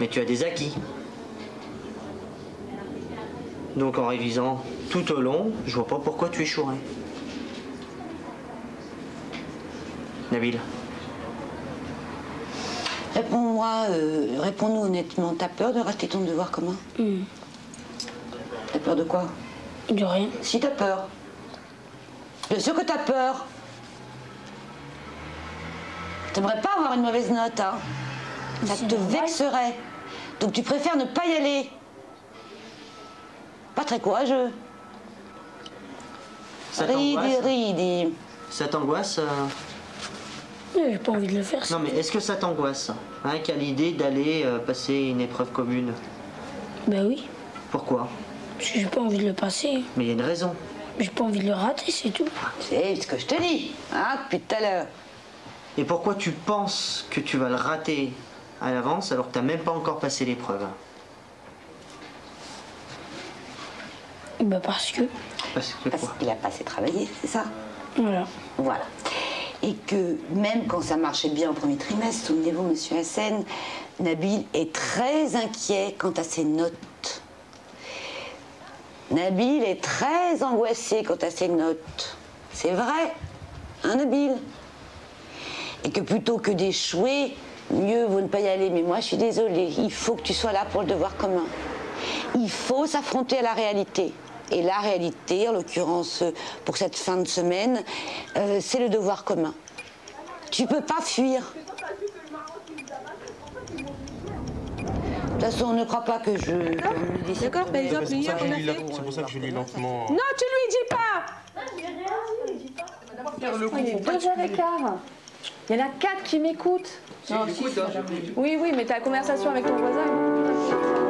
Mais tu as des acquis. Donc en révisant tout au long, je vois pas pourquoi tu échouerais. Nabil. Réponds-moi, euh, réponds-nous honnêtement. T'as peur de rater ton devoir commun? T'as peur de quoi? De rien. Si t'as peur. Bien sûr que t'as peur. T'aimerais pas avoir une mauvaise note, hein? Ça te vexerait. Donc tu préfères ne pas y aller. Pas très courageux. Ça t'angoisse ridi. Ça t'angoisse euh? J'ai pas envie de le faire. Non, mais est-ce que ça t'angoisse hein, qu'à l'idée d'aller euh, passer une épreuve commune? Ben oui. Pourquoi? Parce que j'ai pas envie de le passer. Mais il y a une raison. J'ai pas envie de le rater, c'est tout. C'est ce que je te dis, hein, depuis tout à l'heure. Et pourquoi tu penses que tu vas le rater à l'avance alors que tu n'as même pas encore passé l'épreuve Ben parce que. Parce que Parce qu'il a pas assez travaillé, c'est ça Voilà. Voilà. Et que même quand ça marchait bien au premier trimestre, souvenez-vous, monsieur Hassen, Nabil est très inquiet quant à ses notes. Nabil est très angoissé quant à ses notes. C'est vrai, hein, Nabil? Et que plutôt que d'échouer, mieux vaut ne pas y aller. Mais moi, je suis désolée, il faut que tu sois là pour le devoir commun. Il faut s'affronter à la réalité. Et la réalité, en l'occurrence pour cette fin de semaine, euh, c'est le devoir commun. Tu peux pas fuir. De toute façon, ne crois pas que je. D'accord, par exemple, hier, on a fait. C'est pour ça que je lis lentement. Non, tu lui dis pas deux heures et quart. Il y en a quatre qui m'écoutent. Non, si, madame. Oui, oui, mais ta conversation avec ton voisin.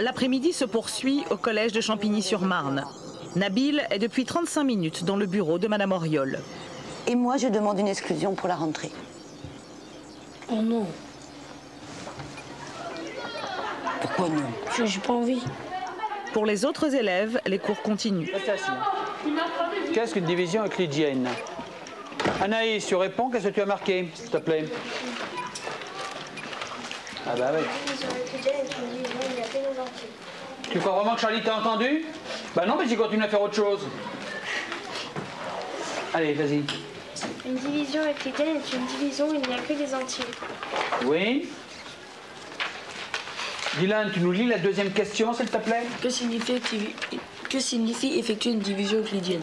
L'après-midi se poursuit au collège de Champigny-sur-Marne. Nabil est depuis 35 minutes dans le bureau de Madame Oriol. Et moi, je demande une exclusion pour la rentrée. Oh non. Pourquoi non? Je J'ai pas envie. Pour les autres élèves, les cours continuent. Qu'est-ce qu'une division euclidienne? Anaïs, tu réponds, qu'est-ce que tu as marqué, s'il te plaît? Ah bah oui. Tu crois vraiment que Charlie t'a entendu? Bah non, mais tu continues à faire autre chose. Allez, vas-y. Une division euclidienne est une division où il n'y a que des entiers. Oui Dylan, tu nous lis la deuxième question, s'il te plaît? Que signifie, que signifie effectuer une division euclidienne?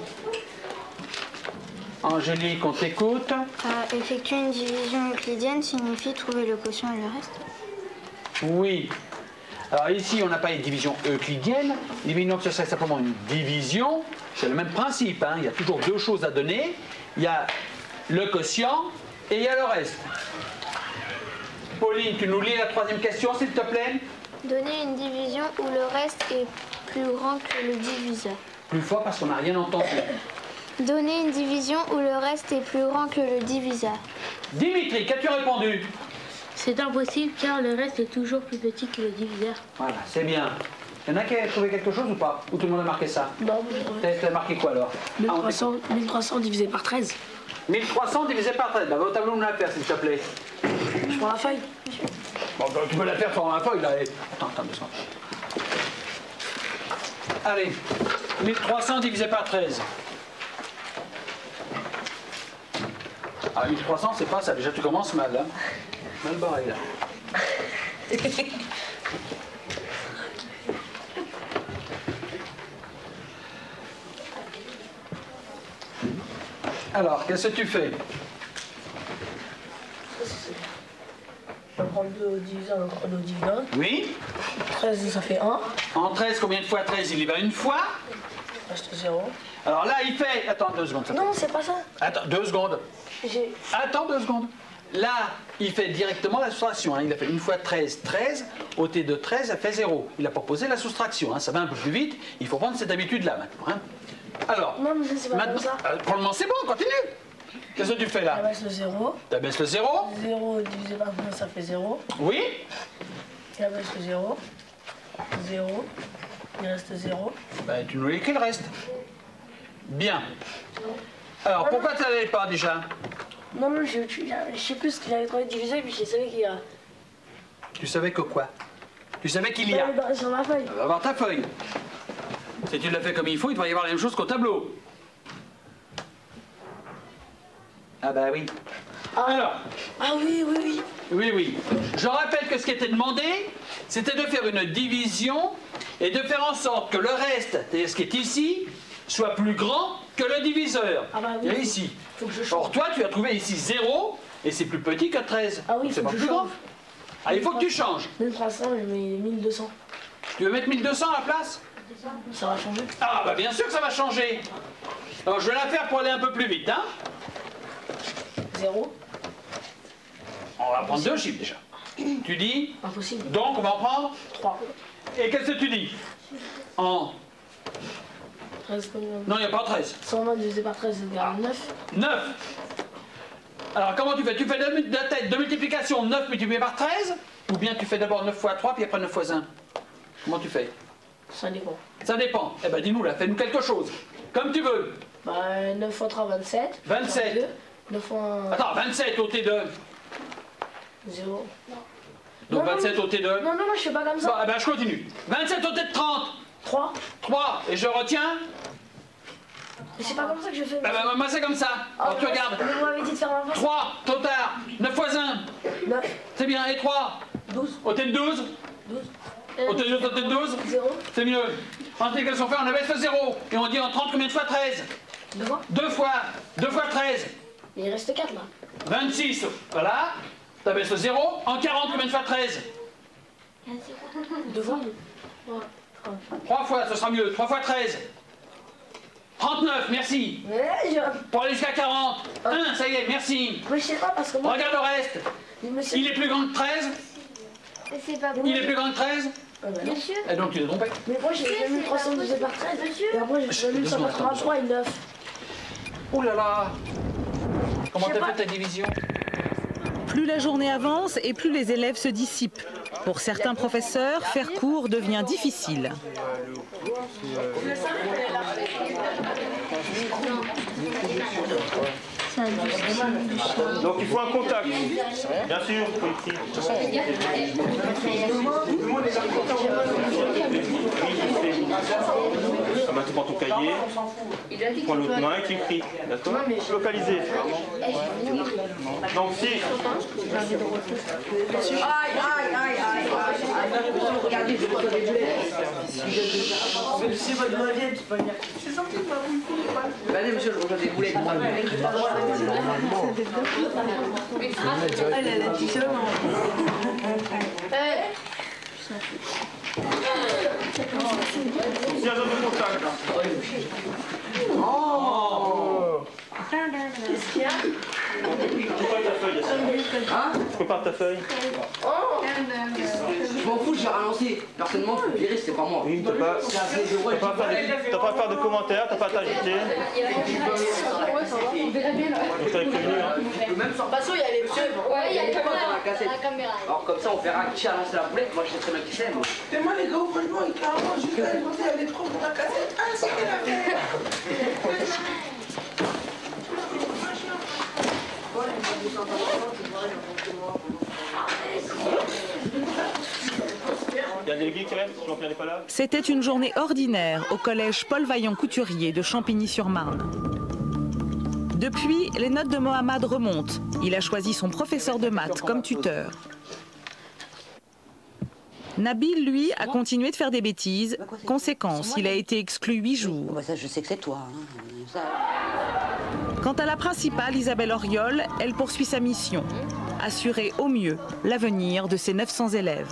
Angélique, on t'écoute. Euh, effectuer une division euclidienne signifie trouver le quotient et le reste. Oui. Alors ici, on n'a pas une division euclidienne. Imaginons que ce serait simplement une division. C'est le même principe. hein. Il y a toujours deux choses à donner. Il y a le quotient et il y a le reste. Pauline, tu nous lis la troisième question, s'il te plaît Donner une division où le reste est plus grand que le diviseur. Plus fort parce qu'on n'a rien entendu. Donner une division où le reste est plus grand que le diviseur. Dimitri, qu'as-tu répondu? C'est impossible car le reste est toujours plus petit que le diviseur. Voilà, c'est bien. Il y en a qui a trouvé quelque chose ou pas Ou tout le monde a marqué ça Non. T'as t'as marqué quoi alors 1300, 1300 divisé par 13. 1300 divisé par 13. Bah, va au tableau de la faire, s'il te plaît. Je prends la feuille. Bon, bah, tu peux la faire sur la feuille, là. et- Attends, attends, deux secondes. Allez, 1300 divisé par 13. Ah, 1300, c'est pas ça. Déjà, tu commences mal, là. Mal barré, là. [LAUGHS] Alors, qu'est-ce que tu fais? Je vais prendre 2 au diviseur, on prend 2 au. Oui 13, ça fait 1. En 13, combien de fois 13 Il y va une fois? Reste 0. Alors là, il fait... Attends, deux secondes. ça Non, c'est pas ça. Attends, deux secondes. Attends deux secondes. Là, il fait directement la soustraction. hein. Il a fait une fois 13, 13. Ôté de 13, ça fait 0. Il a proposé la soustraction. hein. Ça va un peu plus vite. Il faut prendre cette habitude-là maintenant. hein. Alors, Non, mais c'est pas maintenant, comme ça. euh, pour le moment, c'est bon, continue. Qu'est-ce que tu fais là? J'abaisse le 0. Tu le 0 0 divisé par 1, ça fait 0. Oui J'abaisse le 0. 0. Il reste 0. Ben, tu nous écris le reste. Bien. Alors, pourquoi tu n'allais pas déjà? Non, non, je, je, je sais plus ce qu'il avait trouvé divisé, puis je savais qu'il y a. Tu savais que quoi? Tu savais qu'il y a? Dans- Sur ma feuille. Va voir ta feuille. Si tu l'as fait comme il faut, il doit y avoir la même chose qu'au tableau. Ah bah oui. Alors, Ah oui, oui, oui. oui, oui. Je rappelle que ce qui était demandé, c'était de faire une division et de faire en sorte que le reste, c'est-à-dire ce qui est ici, soit plus grand que le diviseur. Ah bah oui. Ici. Faut que je change. Or toi, tu as trouvé ici 0 et c'est plus petit que 13. Ah oui, c'est pas plus grand. Ah, il faut que tu changes. 1300, je mets 1200. Tu veux mettre 1200 à la place? Ça va changer. Ah bah bien sûr que ça va changer. Alors je vais la faire pour aller un peu plus vite, hein 0. On va prendre deux chiffres déjà. Tu dis Impossible. Donc on va en prendre 3. Et qu'est-ce que tu dis? En 13 combien Non, il n'y a pas 13. 120 divisé par 13 égale 9. 9. Alors comment tu fais? Tu fais de, de tête de multiplication 9 multiplié par 13 Ou bien tu fais d'abord 9 fois 3 puis après 9 fois 1 Comment tu fais? Ça dépend. Ça dépend. Eh ben dis-nous là, fais-nous quelque chose. Comme tu veux. Bah, 9 fois 3, 27. 27. 9 fois Attends, 27 au T2. 0. Donc Non, non, 27 au T2. Non, non, non, je fais pas comme ça. Bon, eh ben je continue. 27 au T de 30. 3. 3. Et je retiens Mais c'est pas comme ça que je fais. Bah, bah, moi c'est comme ça. Alors tu regardes. Mais vous m'avez dit de faire l'inverse. 3, totard. 9 fois 1. 9. C'est bien. Et 3. 12. Au de 12. 12. Au T de 12, au T de 12. 0. C'est mieux. En multiplication fait, on abaisse le 0. Et on dit en 30 combien de fois? 13 2 fois 2 fois. 2 fois 13. Mais il reste 4 là. 26. Voilà. Tu abaisses le 0. En 40 combien de fois? 13 2 fois 3 fois, ce sera mieux. 3 fois 13. 39, merci. Pour aller jusqu'à 40. 1, ça y est, merci. Mais je sais pas parce que moi. Regarde le reste. Il est plus grand que 13 Mais c'est pas Il est plus grand que 13 Monsieur Et donc tu t'es trompé. Mais moi j'ai fait 1312 par 13. Et après j'ai fait 1183 et 9. Ouh là là Comment t'as fait ta division? Plus la journée avance et plus les élèves se dissipent. Pour certains professeurs, faire cours devient difficile. Donc il faut un contact. Bien sûr, Ça va, tu prends ton cahier, tu prends l'autre main et tu écris. D'accord Localisé. Donc si. Aïe, aïe, aïe, aïe, aïe. Regardez, je des boulets. C'est votre moyenne, c'est bien. Sorti de ma bouille. Allez, monsieur, je reçois des boulets. Elle, elle a dit ça. Si un zone de contact. Oh Qu'est-ce qu'il y a Prépare ta feuille. Prépare ta feuille. Je m'en fous, j'ai relancé. Personnellement, je virer, c'est pas moi. Oui, t'as pas, t'as pas, à faire de- t'as pas à faire de commentaires, t'as pas à t'agiter. T'avais prévenu, hein. Même sans façon, il y a les preuves. Ouais, il y a les la preuves dans la caméra. La. Alors comme ça, on verra qui a lancé la boulette. Moi, je sais très bien qui c'est. moi. Et moi, les gars, franchement, il carrément, juste à il y a les profs de la cassette. Ah, c'est quelle [LAUGHS] affaire Il y a un délégué qui reste, Jean-Pierre n'est pas là. C'était une journée ordinaire au collège Paul Vaillant Couturier de Champigny-sur-Marne. Depuis, les notes de Mohamed remontent. Il a choisi son professeur de maths comme tuteur. Nabil, lui, a continué de faire des bêtises. Conséquence, il a été exclu huit jours. Ça, je sais que c'est toi. Quant à la principale, Isabelle Oriol, elle poursuit sa mission. Assurer au mieux l'avenir de ses 900 élèves.